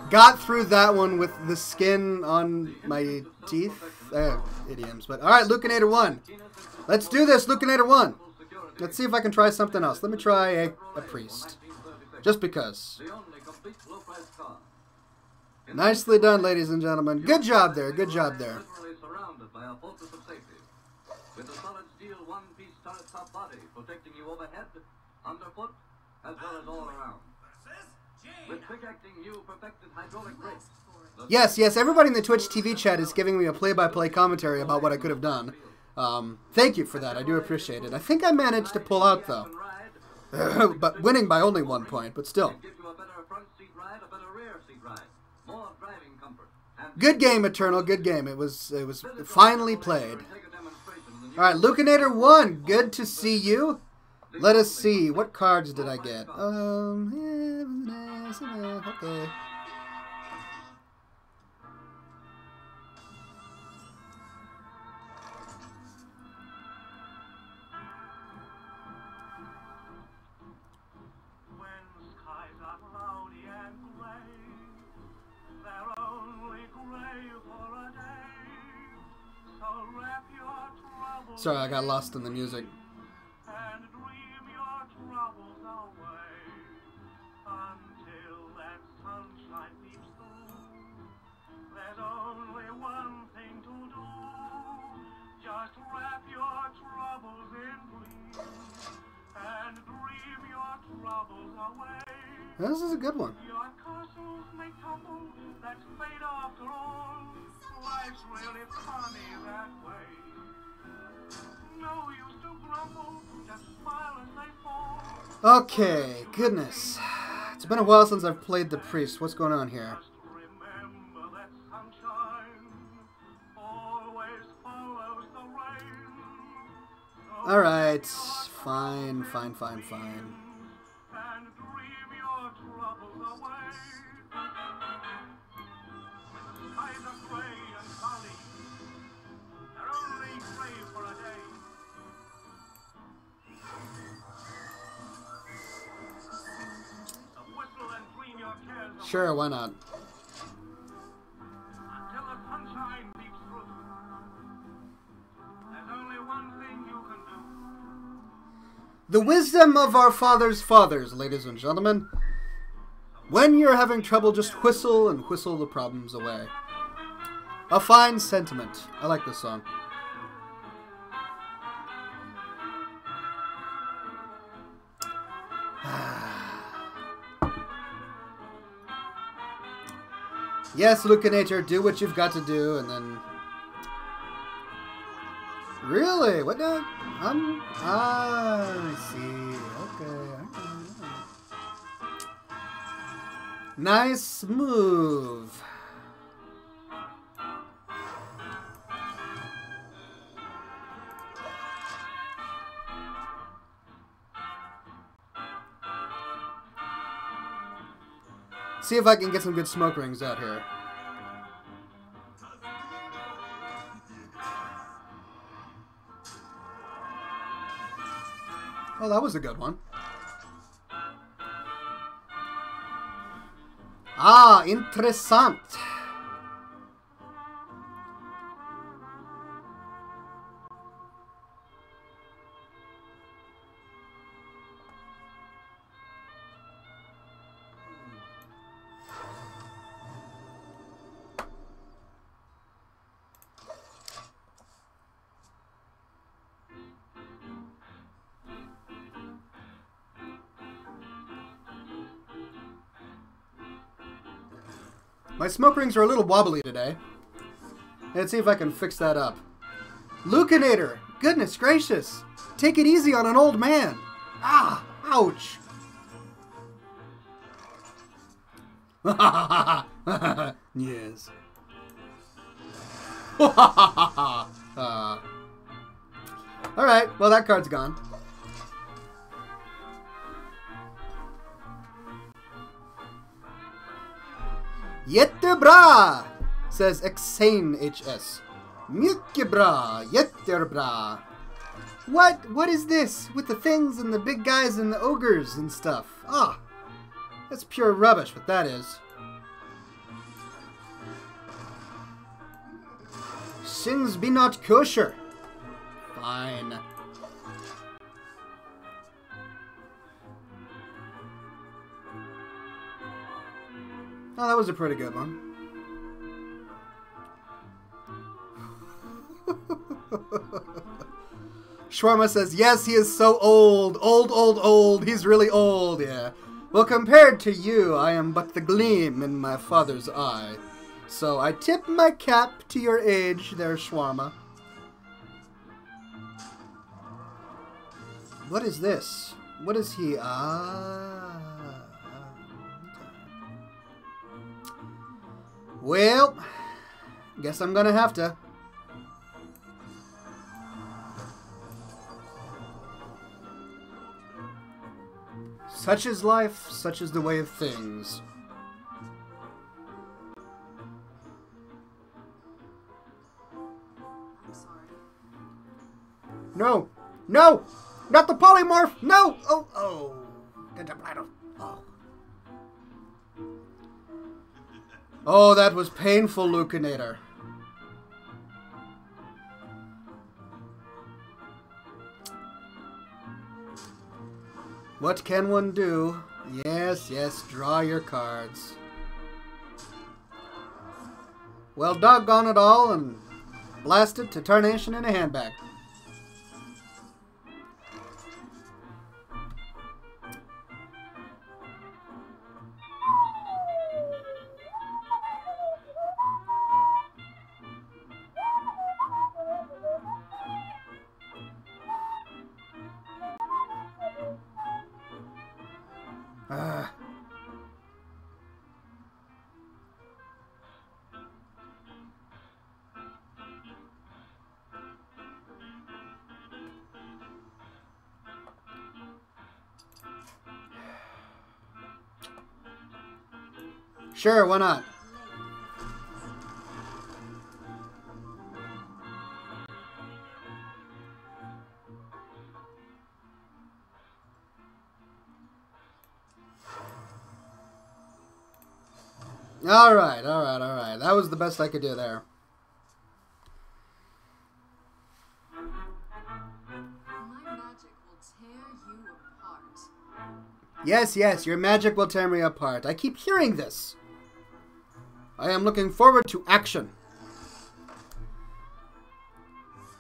got through that one with the skin on my teeth. Uh, idioms. But alright, Lucanator 1. Let's do this, Lucanator 1. Let's see if I can try something else. Let me try a, a priest. Just because. Nicely done, ladies and gentlemen. Good job there. Good job there. With a solid steel one-piece turret top body protecting you overhead, underfoot, as well as all around. With quick-acting new perfected hydraulic brakes. Yes, yes, everybody in the Twitch TV chat is giving me a play-by-play commentary about what I could have done. Um, thank you for that. I do appreciate it. I think I managed to pull out, though. but winning by only one point, but still. Give you a better front seat ride, a better rear seat ride, more comfort. And Good game, Eternal. Good game. It was it was finally played. take a demonstration of the All right, Lucanator one. Good to see you. Let us see. What cards did I get? Um, okay. When skies are cloudy and gray, they're only gray for a day. So wrap your troubles Sorry, I got lost in the music. Just smile as they fall. Okay, goodness. It's been a while since I've played the priest. What's going on here? Just remember that sunshine always follows the rain. So All right, fine, fine, fine, fine. Sure, why not? the sunshine peeps through. There's only one thing you can do. The wisdom of our fathers' fathers, ladies and gentlemen. When you're having trouble, just whistle and whistle the problems away. A fine sentiment. I like this song. Yes, Lucanator, do what you've got to do, and then. Really? What now? Um. Ah, I see. Okay. okay. Nice move. See if I can get some good smoke rings out here. Oh, that was a good one. Ah, interessant. Smoke rings are a little wobbly today. Let's see if I can fix that up. Lucanator! Goodness gracious! Take it easy on an old man! Ah! Ouch! yes. uh, Alright, well that card's gone. Jättebra! Says Exane HS. Mycket bra! Jättebra! What? What is this? With the things and the big guys and the ogres and stuff. Ah! That's pure rubbish, what that is. Sins be not kosher. Fine. Oh, that was a pretty good one. Shawarma says, yes, he is so old. Old, old, old. He's really old, yeah. Well, compared to you, I am but the gleam in my father's eye. So I tip my cap to your age there, Shawarma. What is this? What is he? Ah. Well, guess I'm gonna have to. Such is life, such is the way of things. No! No! Not the polymorph! No! Oh, oh! Oh. That was painful, Lucanator. What can one do? Yes, yes, draw your cards. Well, doggone it all, and blast it to tarnation in a handbag. Sure, why not? All right, all right, all right. That was the best I could do there. Yes, yes, your magic will tear me apart. I keep hearing this. I am looking forward to action.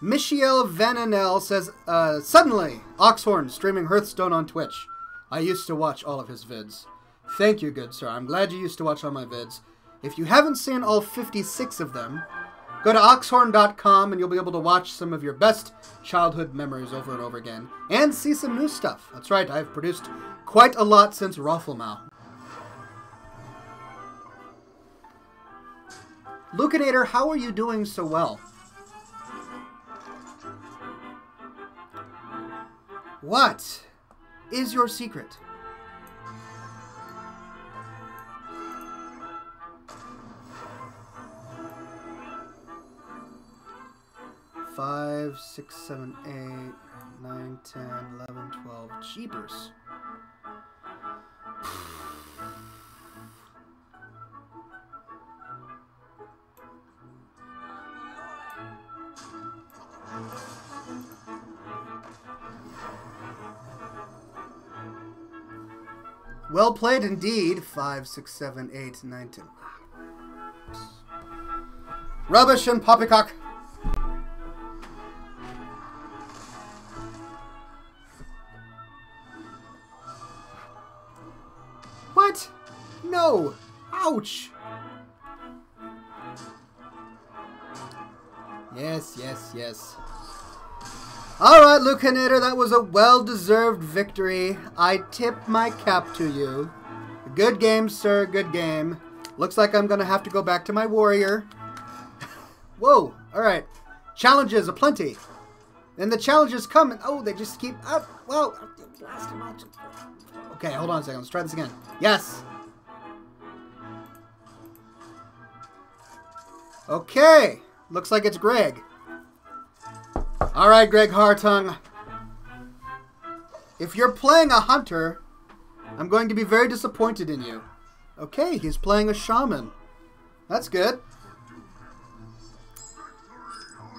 Michiel Vananel says, uh, Suddenly, Oxhorn streaming Hearthstone on Twitch. I used to watch all of his vids. Thank you, good sir. I'm glad you used to watch all my vids. If you haven't seen all 56 of them, go to oxhorn.com and you'll be able to watch some of your best childhood memories over and over again. And see some new stuff. That's right, I've produced quite a lot since Rafflemau. Lucanator, how are you doing so well? What is your secret? Five, six, seven, eight, nine, ten, eleven, twelve. Jeepers. Well played indeed. Five, six, seven, eight, nine, ten. Rubbish and poppycock. What? No. Ouch. Yes, yes, yes. All right, Lucanator, that was a well-deserved victory. I tip my cap to you. Good game, sir. Good game. Looks like I'm gonna have to go back to my warrior. Whoa! All right, challenges aplenty. And the challenges come, and oh, they just keep up. Well. Okay, hold on a second. Let's try this again. Yes. Okay. Looks like it's Greg. All right, Greg Hartung. If you're playing a hunter, I'm going to be very disappointed in you. Okay, he's playing a shaman. That's good.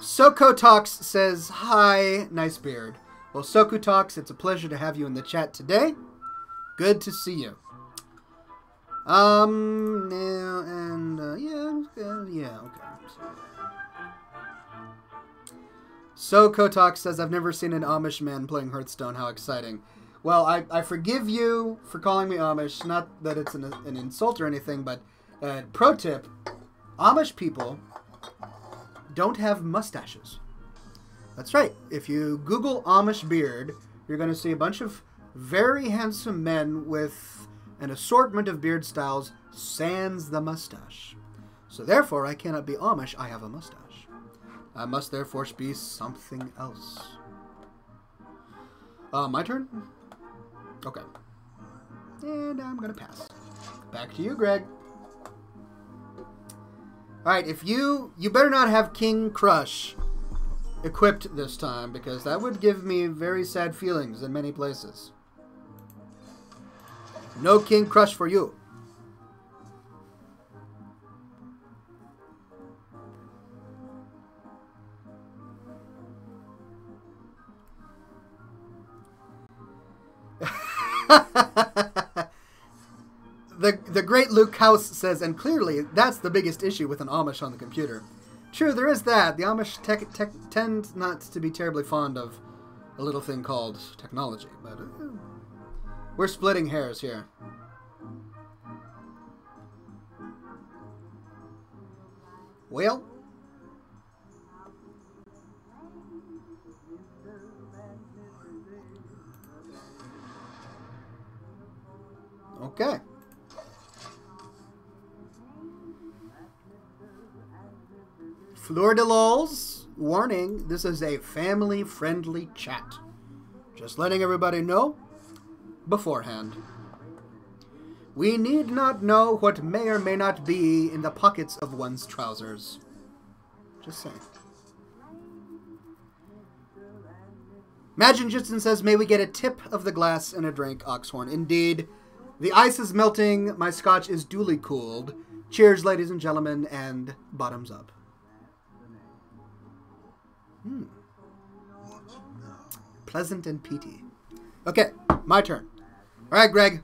Soko Talks says, Hi, nice beard. Well, Soku Talks, it's a pleasure to have you in the chat today. Good to see you. Um, now, and, uh, yeah, yeah, okay. So Kotak says, I've never seen an Amish man playing Hearthstone. How exciting. Well, I, I forgive you for calling me Amish. Not that it's an, an insult or anything, but uh, pro tip Amish people don't have mustaches. That's right. If you Google Amish beard, you're going to see a bunch of very handsome men with an assortment of beard styles, sans the mustache. So therefore, I cannot be Amish. I have a mustache. I must therefore be something else. Uh, my turn? Okay. And I'm gonna pass. Back to you, Greg. Alright, if you you better not have King Krush equipped this time, because that would give me very sad feelings in many places. No King Krush for you. the the great Luke House says, and clearly that's the biggest issue with an Amish on the computer. True, there is that. The Amish tech, tech, tend not to be terribly fond of a little thing called technology, but uh, we're splitting hairs here. Well, okay. Fleur de Lols, warning, this is a family friendly chat. Just letting everybody know beforehand. We need not know what may or may not be in the pockets of one's trousers. Just saying. Imagine Jitson says, May we get a tip of the glass and a drink, Oxhorn. Indeed. The ice is melting, my scotch is duly cooled. Cheers, ladies and gentlemen, and bottoms up. Hmm. Pleasant and peaty. Okay, my turn. All right, Greg.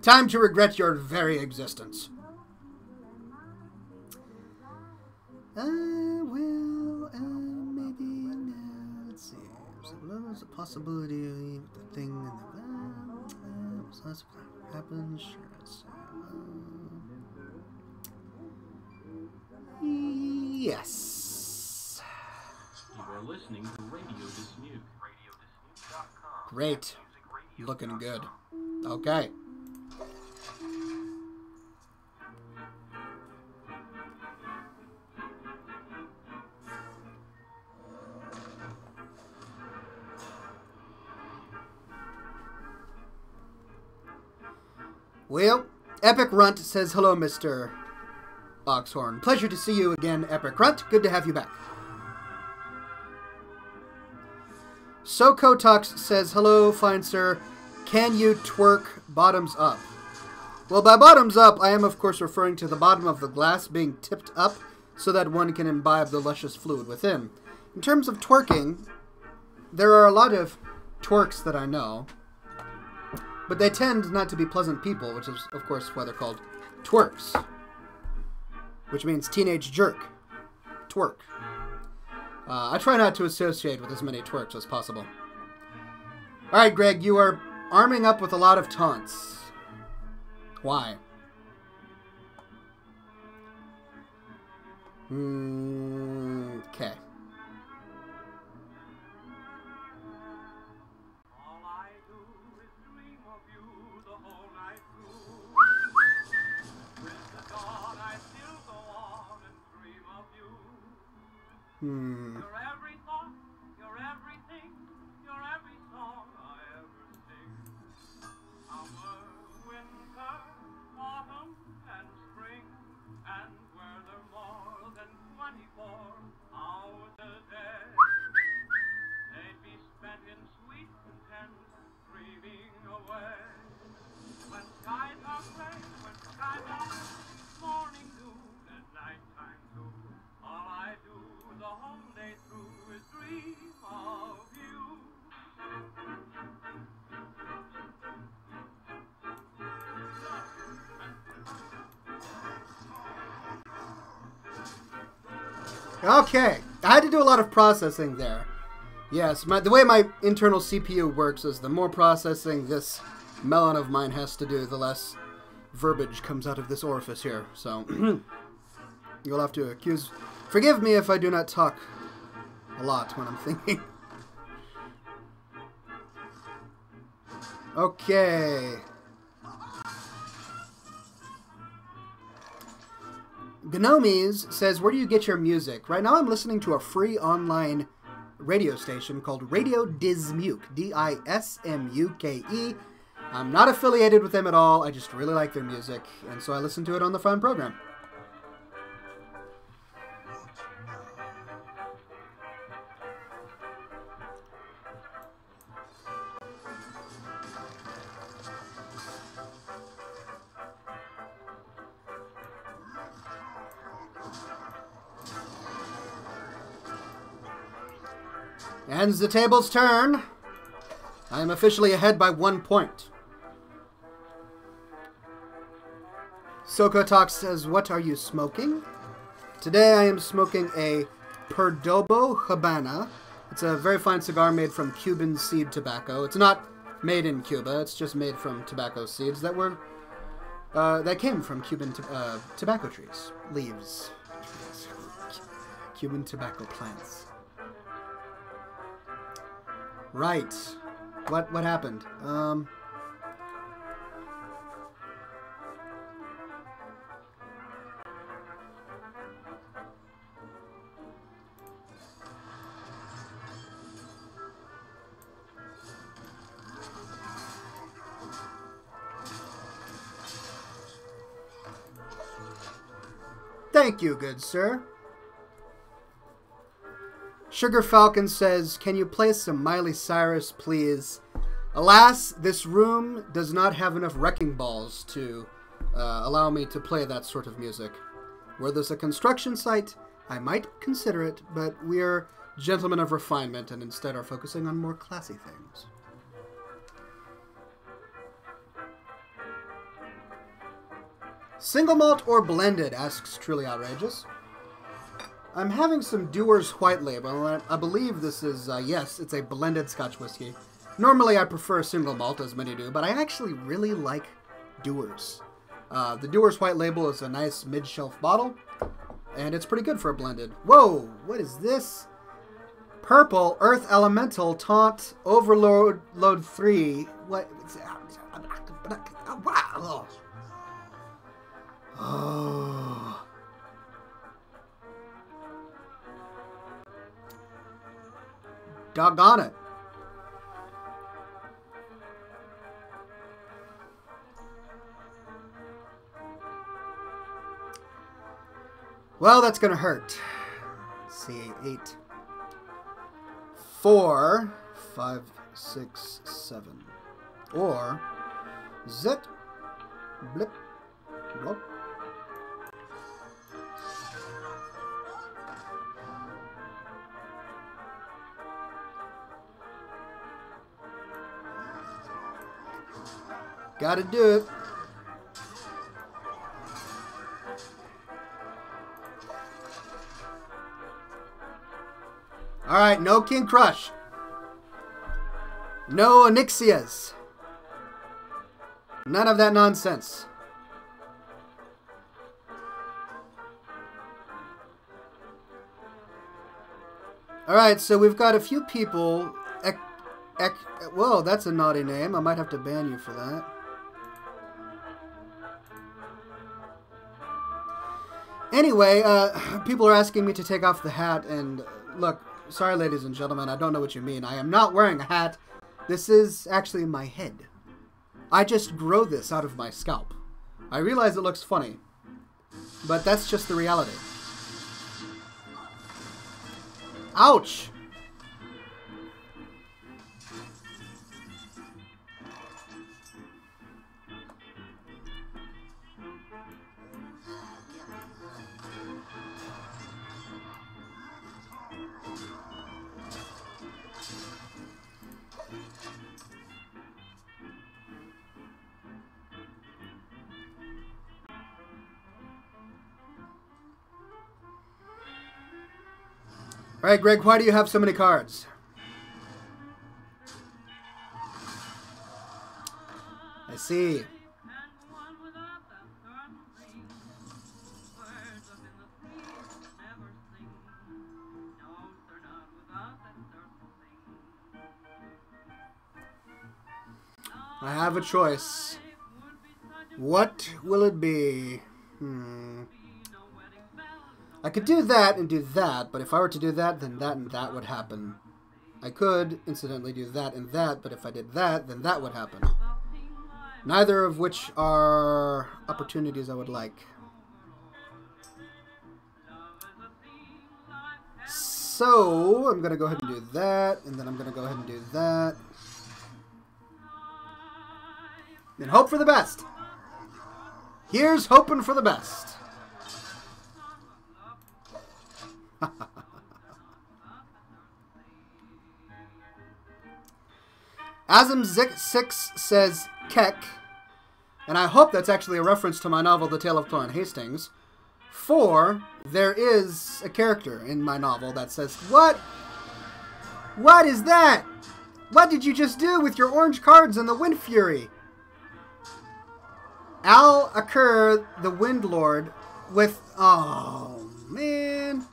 Time to regret your very existence. Uh, well, uh, maybe. Uh, let's see. There's a possibility with the thing so that's what happens. Sure. It's, uh, yes. You are listening to Radio Dismuke. Great. Looking good. Okay. Well, Epic Runt says hello, Mr. Oxhorn. Pleasure to see you again, Epic Runt. Good to have you back. Sokotox says, Hello, fine sir. Can you twerk bottoms up? Well, by bottoms up, I am of course referring to the bottom of the glass being tipped up so that one can imbibe the luscious fluid within. In terms of twerking, there are a lot of twerks that I know, but they tend not to be pleasant people, which is, of course, why they're called twerks, which means teenage jerk. Twerk. Uh, I try not to associate with as many twerks as possible. Alright, Greg, you are arming up with a lot of taunts. Why? Hmm, okay. All Hmm. You're every Okay, I had to do a lot of processing there. Yes, my, the way my internal CPU works is the more processing this melon of mine has to do, the less verbiage comes out of this orifice here. So you'll have to accuse. Forgive me if I do not talk a lot when I'm thinking. Okay. Gnomies says, Where do you get your music? Right now I'm listening to a free online radio station called Radio Dismuke. D I S M U K E. I'm not affiliated with them at all. I just really like their music, and so I listen to it on the Fun program. The tables turn, I am officially ahead by one point. Soko Talk says, What are you smoking? Today I am smoking a Perdomo Habana. It's a very fine cigar made from Cuban seed tobacco. It's not made in Cuba, it's just made from tobacco seeds that were. Uh, that came from Cuban uh, tobacco trees, leaves, Cuban tobacco plants. Right. What what happened? Um Thank you, good sir. Sugar Falcon says, Can you play some Miley Cyrus, please? Alas, this room does not have enough wrecking balls to uh, allow me to play that sort of music. Where there's a construction site, I might consider it, but we're gentlemen of refinement and instead are focusing on more classy things. Single malt or blended? asks Truly Outrageous. I'm having some Dewar's White Label. I believe this is, uh, yes, it's a blended Scotch whiskey. Normally I prefer single malt, as many do, but I actually really like Dewar's. Uh, the Dewar's White Label is a nice mid-shelf bottle, and it's pretty good for a blended. Whoa, what is this? Purple Earth Elemental Taunt Overload Load 3. What? Oh. Doggone it. Well, that's gonna hurt. Let's see, eight, four, five, six, seven, or zit, blip, blop. Gotta do it. All right, no King Krush. No Onyxias. None of that nonsense. All right, so we've got a few people. Ec- whoa, that's a naughty name. I might have to ban you for that. Anyway, uh, people are asking me to take off the hat, and look, sorry, ladies and gentlemen, I don't know what you mean. I am not wearing a hat. This is actually my head. I just grow this out of my scalp. I realize it looks funny, but that's just the reality. Ouch! All right, Greg, why do you have so many cards? I see. I have a choice. What will it be? Hmm. I could do that and do that, but if I were to do that, then that and that would happen. I could, incidentally, do that and that, but if I did that, then that would happen. Neither of which are opportunities I would like. So, I'm going to go ahead and do that, and then I'm going to go ahead and do that. And hope for the best. Here's hoping for the best. Asm6 says Keck, and I hope that's actually a reference to my novel The Tale of Cloran Hastings. For there is a character in my novel that says, What? What is that? What did you just do with your orange cards and the Wind Fury? Al'Akir, the Wind Lord, with. Oh, man.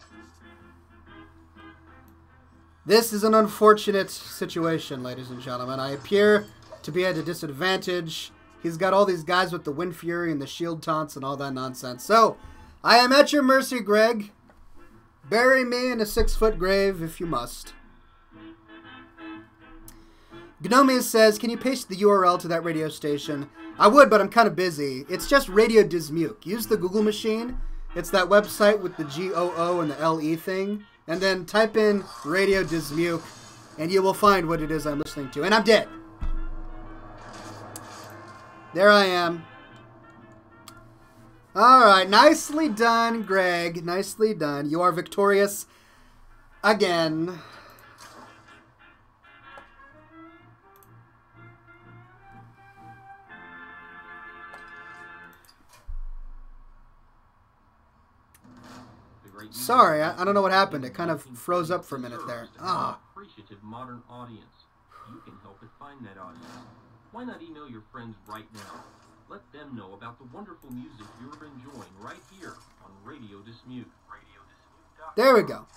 This is an unfortunate situation, ladies and gentlemen. I appear to be at a disadvantage. He's got all these guys with the Wind Fury and the Shield Taunts and all that nonsense. So, I am at your mercy, Greg. Bury me in a six foot grave if you must. Gnomes says, Can you paste the URL to that radio station? I would, but I'm kind of busy. It's just Radio Dismuke. Use the Google machine. It's that website with the G O O and the L E thing. And then type in Radio Dismuke, and you will find what it is I'm listening to. And I'm dead. There I am. Alright, nicely done, Greg. Nicely done. You are victorious again. Sorry, I, I don't know what happened. It kind of froze up for a minute there. Ah. appreciative modern audience. You can help it find that audience. Why not email your friends right now? Let them know about the wonderful music you're enjoying right here on Radio Dismuke. There we go.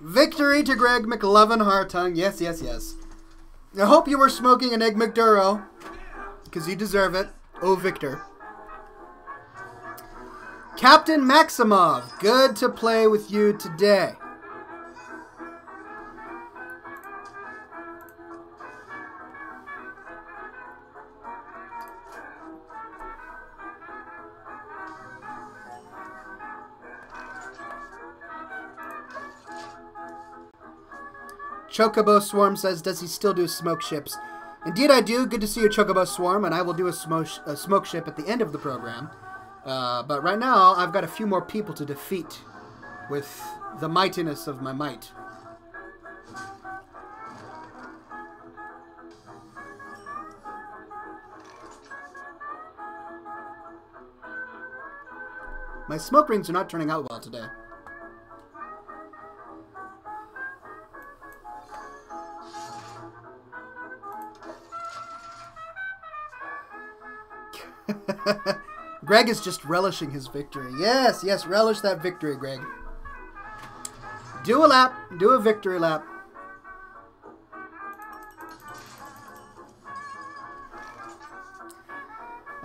Victory to Greg McLovin Hartung. Yes, yes, yes. I hope you were smoking an Egg McDuro. Because you deserve it. Oh, Victor. Captain Maximov. Good to play with you today. Chocobo Swarm says, does he still do smoke ships? Indeed, I do. Good to see you, Chocobo Swarm, and I will do a smoke, a smoke ship at the end of the program. Uh, but right now, I've got a few more people to defeat with the mightiness of my might. My smoke rings are not turning out well today. Greg is just relishing his victory. Yes, yes, relish that victory, Greg. Do a lap. Do a victory lap.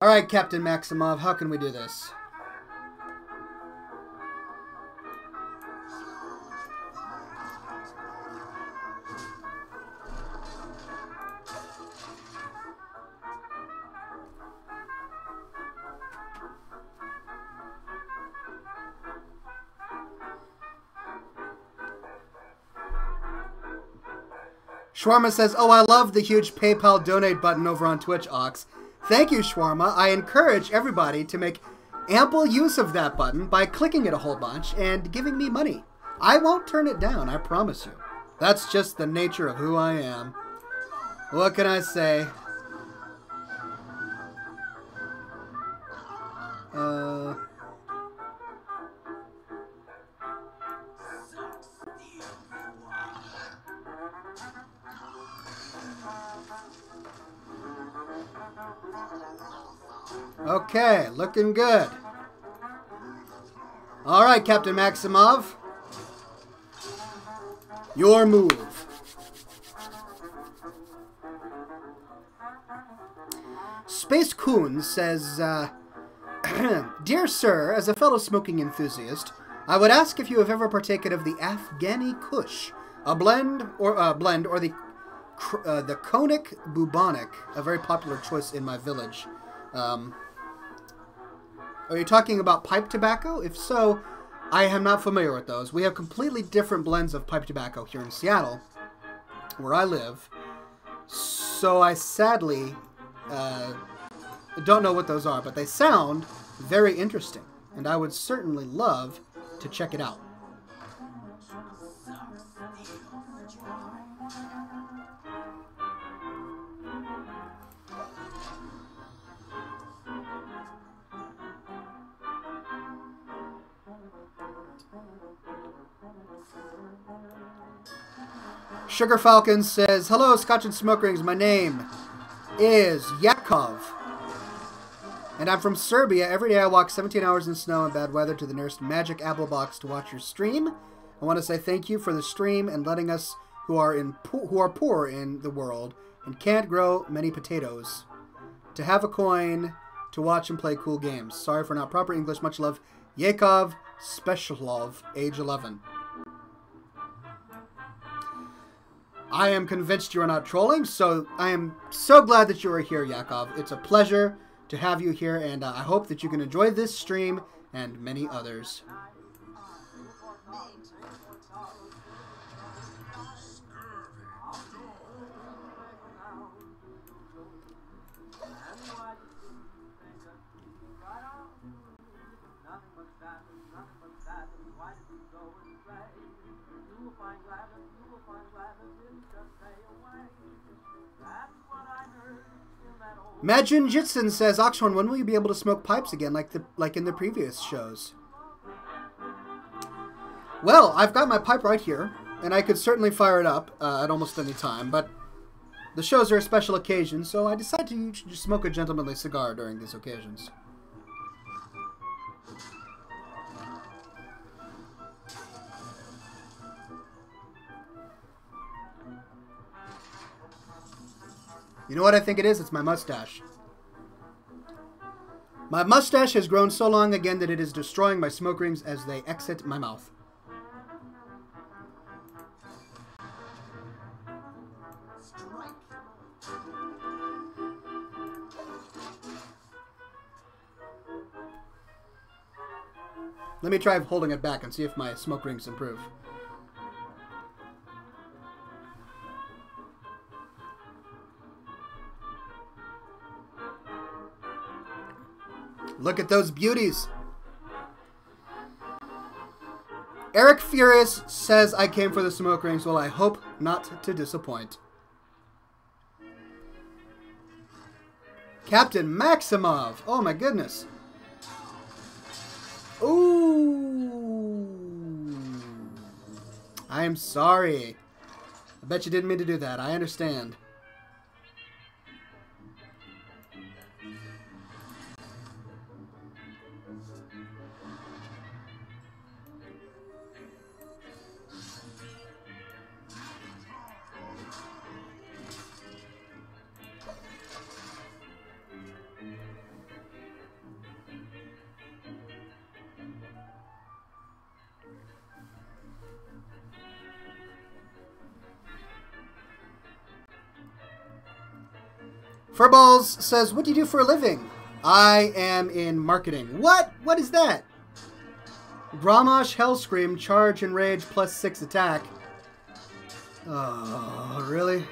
All right, Captain Maximov, how can we do this? Shawarma says, Oh, I love the huge PayPal donate button over on Twitch, Ox. Thank you, Shawarma. I encourage everybody to make ample use of that button by clicking it a whole bunch and giving me money. I won't turn it down, I promise you. That's just the nature of who I am. What can I say? Good. All right, Captain Maximov. Your move. Space Coon says, uh, Dear sir, as a fellow smoking enthusiast, I would ask if you have ever partaken of the Afghani Kush, a blend or uh, blend or the uh, the conic bubonic, a very popular choice in my village. Um, are you talking about pipe tobacco? If so, I am not familiar with those. We have completely different blends of pipe tobacco here in Seattle, where I live. So I sadly uh, don't know what those are, but they sound very interesting, and I would certainly love to check it out. Sugar Falcon says, Hello, Scotch and Smoke Rings. My name is Yakov. And I'm from Serbia. Every day I walk 17 hours in snow and bad weather to the nearest Magic Apple Box to watch your stream. I want to say thank you for the stream and letting us who are in po- who are poor in the world and can't grow many potatoes to have a coin to watch and play cool games. Sorry for not proper English. Much love. Yakov Specialov, age 11. I am convinced you are not trolling, so I am so glad that you are here, Yakov. It's a pleasure to have you here, and uh, I hope that you can enjoy this stream and many others. Majin Jitsun says, Oxhorn, when will you be able to smoke pipes again, like the like in the previous shows? Well, I've got my pipe right here, and I could certainly fire it up uh, at almost any time, but the shows are a special occasion, so I decided to smoke a gentlemanly cigar during these occasions. You know what I think it is? It's my mustache. My mustache has grown so long again that it is destroying my smoke rings as they exit my mouth. Let me try holding it back and see if my smoke rings improve. Look at those beauties. Eric Furious says I came for the smoke rings. Well, I hope not to disappoint. Captain Maximov. Oh my goodness. Ooh. I am sorry. I bet you didn't mean to do that. I understand. Furballs says, What do you do for a living? I am in marketing. What? What is that? Grommash Hellscream, charge and rage plus six attack. Oh, really?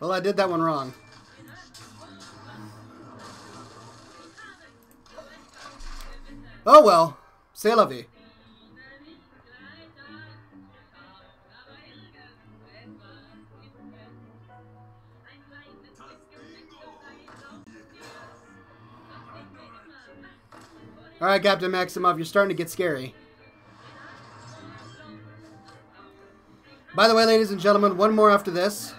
Well, I did that one wrong. Oh well. C'est la vie. Alright, Captain Maximov, you're starting to get scary. By the way, ladies and gentlemen, one more after this.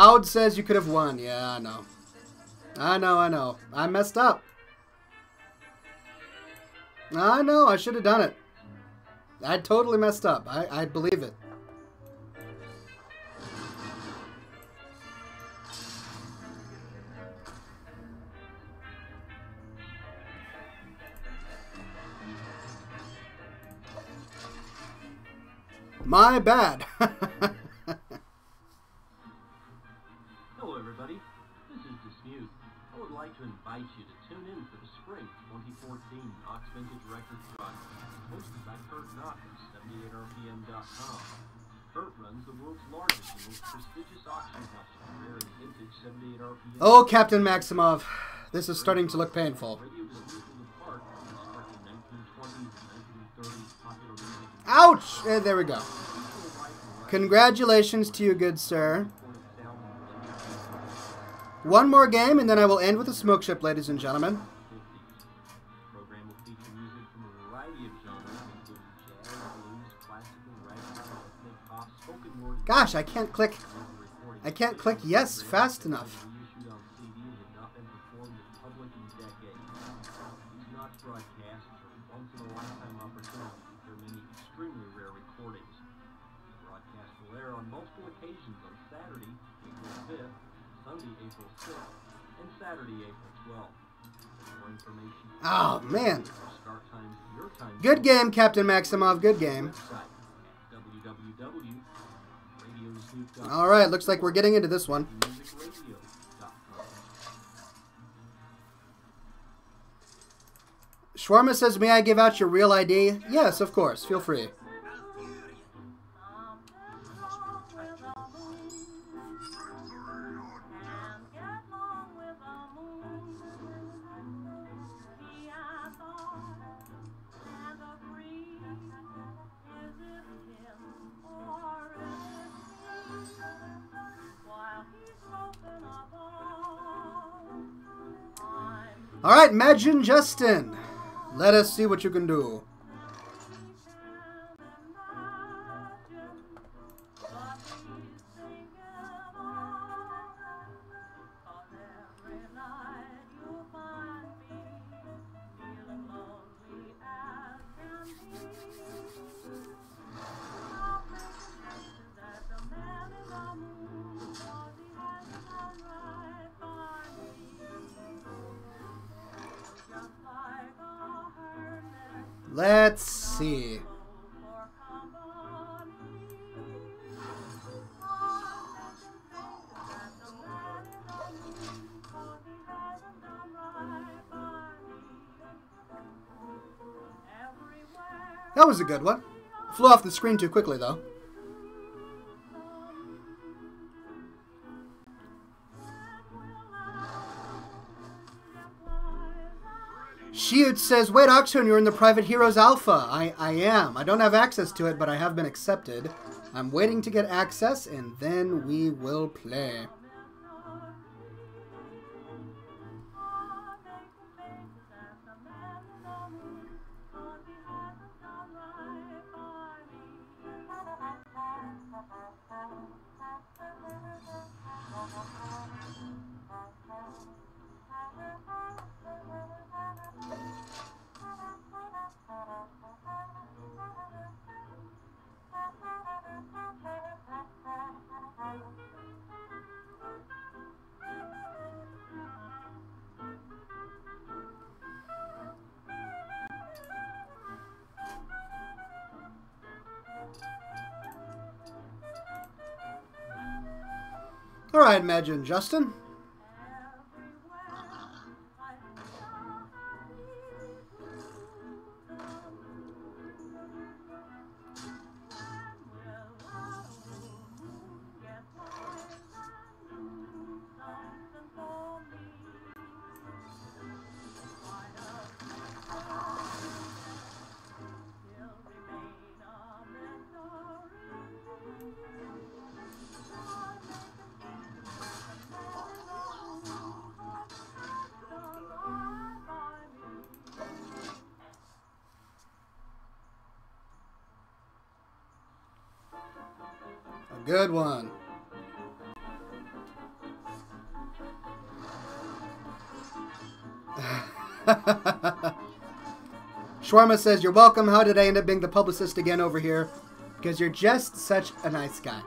Aud says you could have won. Yeah, I know. I know, I know. I messed up. I know, I should have done it. I totally messed up. I, I believe it. My bad. oh, Captain Maximov. This is starting to look painful. Radio was usually part of the sparking 1920s and 1930s popular music and Ouch! Eh, there we go. Congratulations to you, good sir. One more game, and then I will end with a smoke ship, ladies and gentlemen. 50s. The program will feature music from a variety of genres, including jazz, blues, classical, ragtime, ethnic, pop, spoken word, and Gosh, I can't click. I can't click yes fast enough. April 6th, and Saturday, April 12th. For information, Oh, man. our start times and your time Good game, Captain Maximov. Good game. All right, looks like we're getting into this one. Shawarma says, May I give out your real ID? Yes, of course. Feel free. All right, Imagine Justin. Let us see what you can do. Off the screen too quickly, though. Shield says, Wait, Oxhorn, you're in the Private Heroes Alpha. I, I am. I don't have access to it, but I have been accepted. I'm waiting to get access, and then we will play. All right, Imagine Justin. Good one. Shawarma says, You're welcome. How did I end up being the publicist again over here? Because you're just such a nice guy.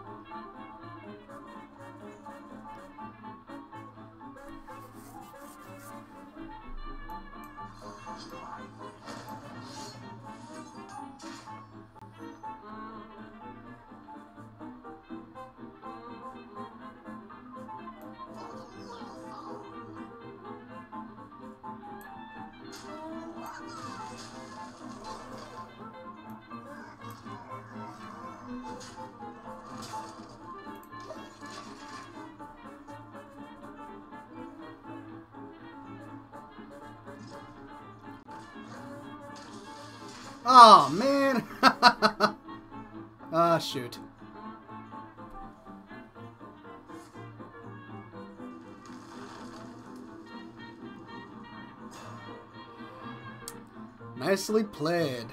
Nicely played.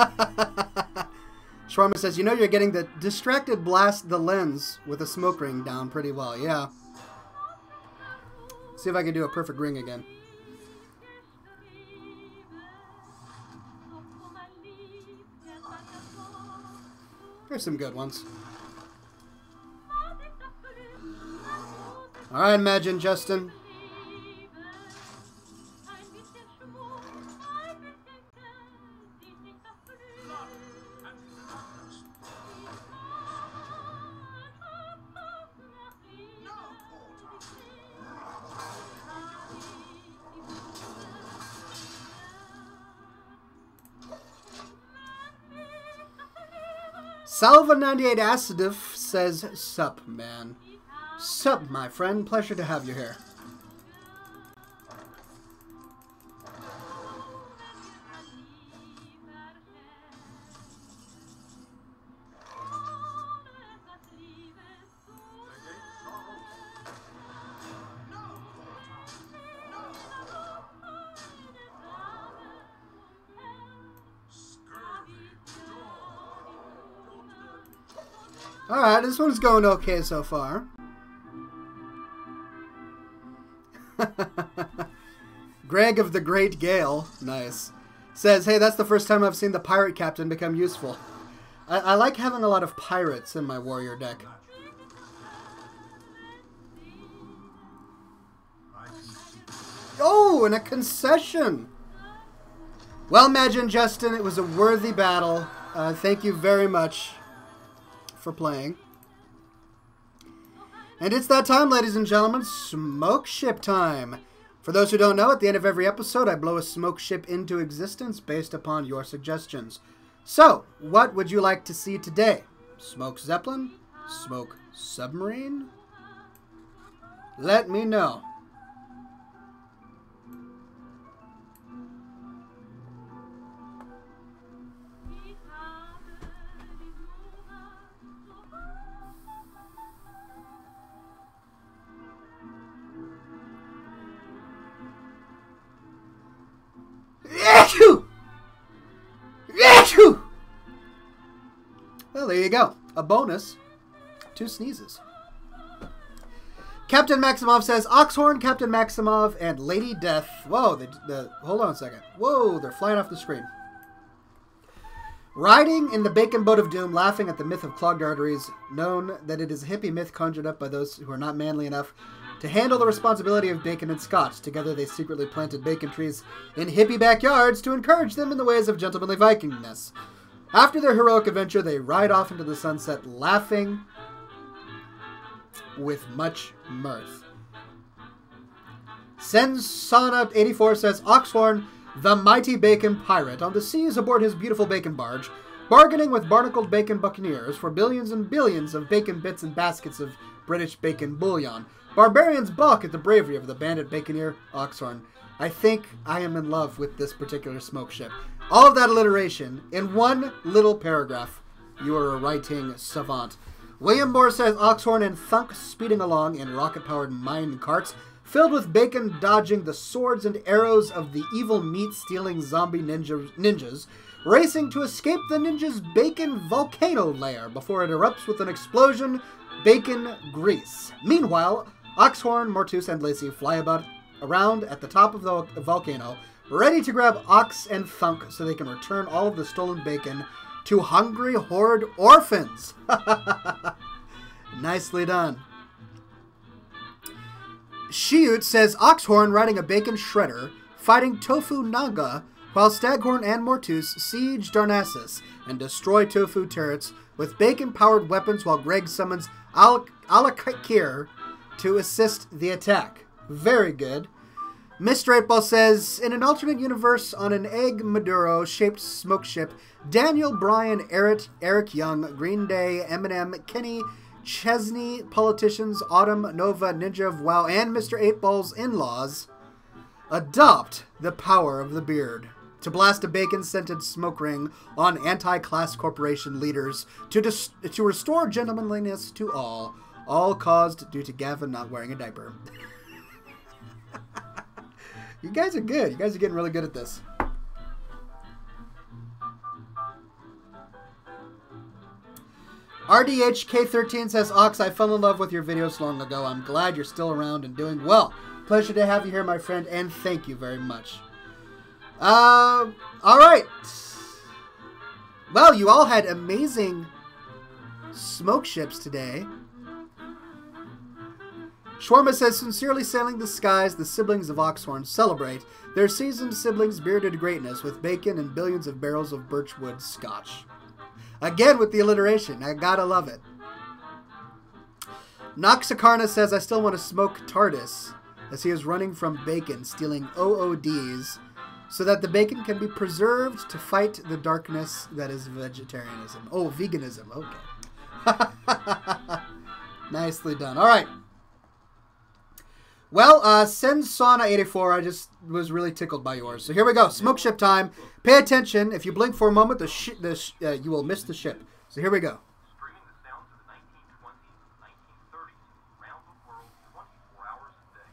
Shawarma says, you know you're getting the distracted blast the lens with a smoke ring down pretty well. Yeah. See if I can do a perfect ring again. There's some good ones. Alright, Imagine Justin. Salva98 Acidif says, Sup, man. Sup, my friend. Pleasure to have you here. Going okay so far. Greg of the Great Gale, nice, says, Hey, that's the first time I've seen the pirate captain become useful. I, I like having a lot of pirates in my warrior deck. Oh, and a concession! Well, Imagine Justin, it was a worthy battle. Uh, thank you very much for playing. And it's that time, ladies and gentlemen, smoke ship time. For those who don't know, at the end of every episode, I blow a smoke ship into existence based upon your suggestions. So, what would you like to see today? Smoke Zeppelin? Smoke Submarine? Let me know. You go. A bonus. Two sneezes. Captain Maximov says Oxhorn, Captain Maximov, and Lady Death. Whoa, the, the hold on a second. Whoa, they're flying off the screen. Riding in the bacon boat of doom, laughing at the myth of clogged arteries, known that it is a hippie myth conjured up by those who are not manly enough to handle the responsibility of bacon and scotch. Together they secretly planted bacon trees in hippie backyards to encourage them in the ways of gentlemanly Vikingness. After their heroic adventure, they ride off into the sunset, laughing with much mirth. Sensana84 says Oxhorn, the mighty bacon pirate, on the seas aboard his beautiful bacon barge, bargaining with barnacled bacon buccaneers for billions and billions of bacon bits and baskets of British bacon bullion. Barbarians balk at the bravery of the bandit baconeer Oxhorn. I think I am in love with this particular smoke ship. All of that alliteration in one little paragraph. You are a writing savant. William Moore says Oxhorn and Thunk speeding along in rocket powered mine carts filled with bacon dodging the swords and arrows of the evil meat stealing zombie ninja, ninjas, racing to escape the ninja's bacon volcano lair before it erupts with an explosion, bacon grease. Meanwhile, Oxhorn, Mortus, and Lacey fly about around at the top of the volcano, ready to grab Ox and Thunk so they can return all of the stolen bacon to hungry horde orphans. Nicely done. Shiut says Oxhorn riding a bacon shredder, fighting Tofu Naga, while Staghorn and Mortus siege Darnassus and destroy Tofu turrets with bacon-powered weapons while Greg summons Al- Alakir to assist the attack. Very good. Mr. 8 says, in an alternate universe on an egg Maduro shaped smoke ship, Daniel, Bryan, Eric, Eric Young, Green Day, Eminem, Kenny, Chesney, politicians, Autumn, Nova, Ninja of WoW, and Mr. 8 Ball's in laws adopt the power of the beard to blast a bacon scented smoke ring on anti class corporation leaders to, to restore gentlemanliness to all, all caused due to Gavin not wearing a diaper. you guys are good. You guys are getting really good at this. RDHK13 says, Ox, I fell in love with your videos long ago. I'm glad you're still around and doing well. Pleasure to have you here, my friend, and thank you very much. Uh, all right. Well, you all had amazing smoke ships today. Shawarma says, sincerely sailing the skies, the siblings of Oxhorn celebrate their seasoned siblings' bearded greatness with bacon and billions of barrels of birchwood scotch. Again with the alliteration. I gotta love it. Noxacarna says, I still want to smoke TARDIS as he is running from bacon, stealing OODs so that the bacon can be preserved to fight the darkness that is vegetarianism. Oh, veganism. Okay. Nicely done. All right. Well, uh, Sensana 84. I just was really tickled by yours. So here we go. Smoke ship time. Pay attention. If you blink for a moment, the, sh- the sh- uh, you will miss the ship. So here we go. Streaming the sounds of the 1920s and 1930s around the world 24 hours a day.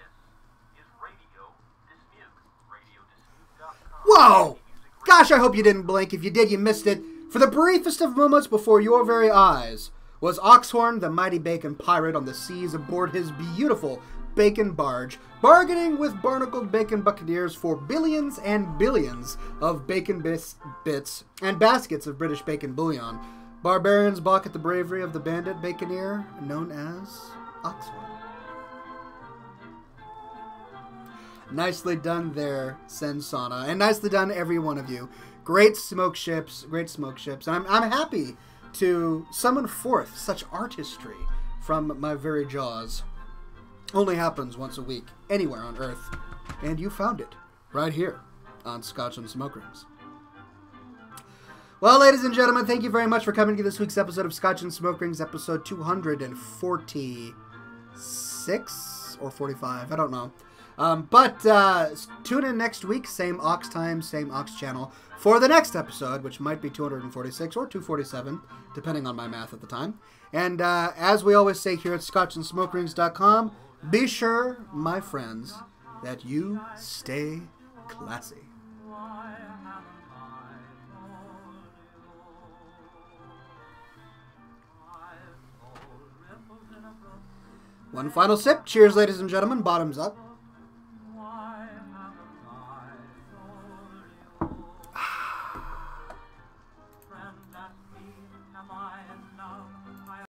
This is Radio Dismuke. RadioDismuke.com. Whoa! Gosh, I hope you didn't blink. If you did, you missed it. For the briefest of moments before your very eyes was Oxhorn, the mighty bacon pirate, on the seas aboard his beautiful bacon barge, bargaining with barnacled bacon buccaneers for billions and billions of bacon bis- bits and baskets of British bacon bullion. Barbarians balk at the bravery of the bandit baconeer known as Oxhorn. Nicely done there, Sensana. And nicely done, every one of you. Great smoke ships, great smoke ships. And I'm, I'm happy to summon forth such artistry from my very jaws. Only happens once a week, anywhere on Earth. And you found it, right here, on Scotch and Smoke Rings. Well, ladies and gentlemen, thank you very much for coming to this week's episode of Scotch and Smoke Rings, episode 246 or 45, I don't know. Um, but uh, tune in next week, same Ox time, same Ox channel, for the next episode, which might be 246 or 247, depending on my math at the time. And uh, as we always say here at scotchandsmokerings.com, be sure, my friends, that you stay classy. One final sip. Cheers, ladies and gentlemen. Bottoms up.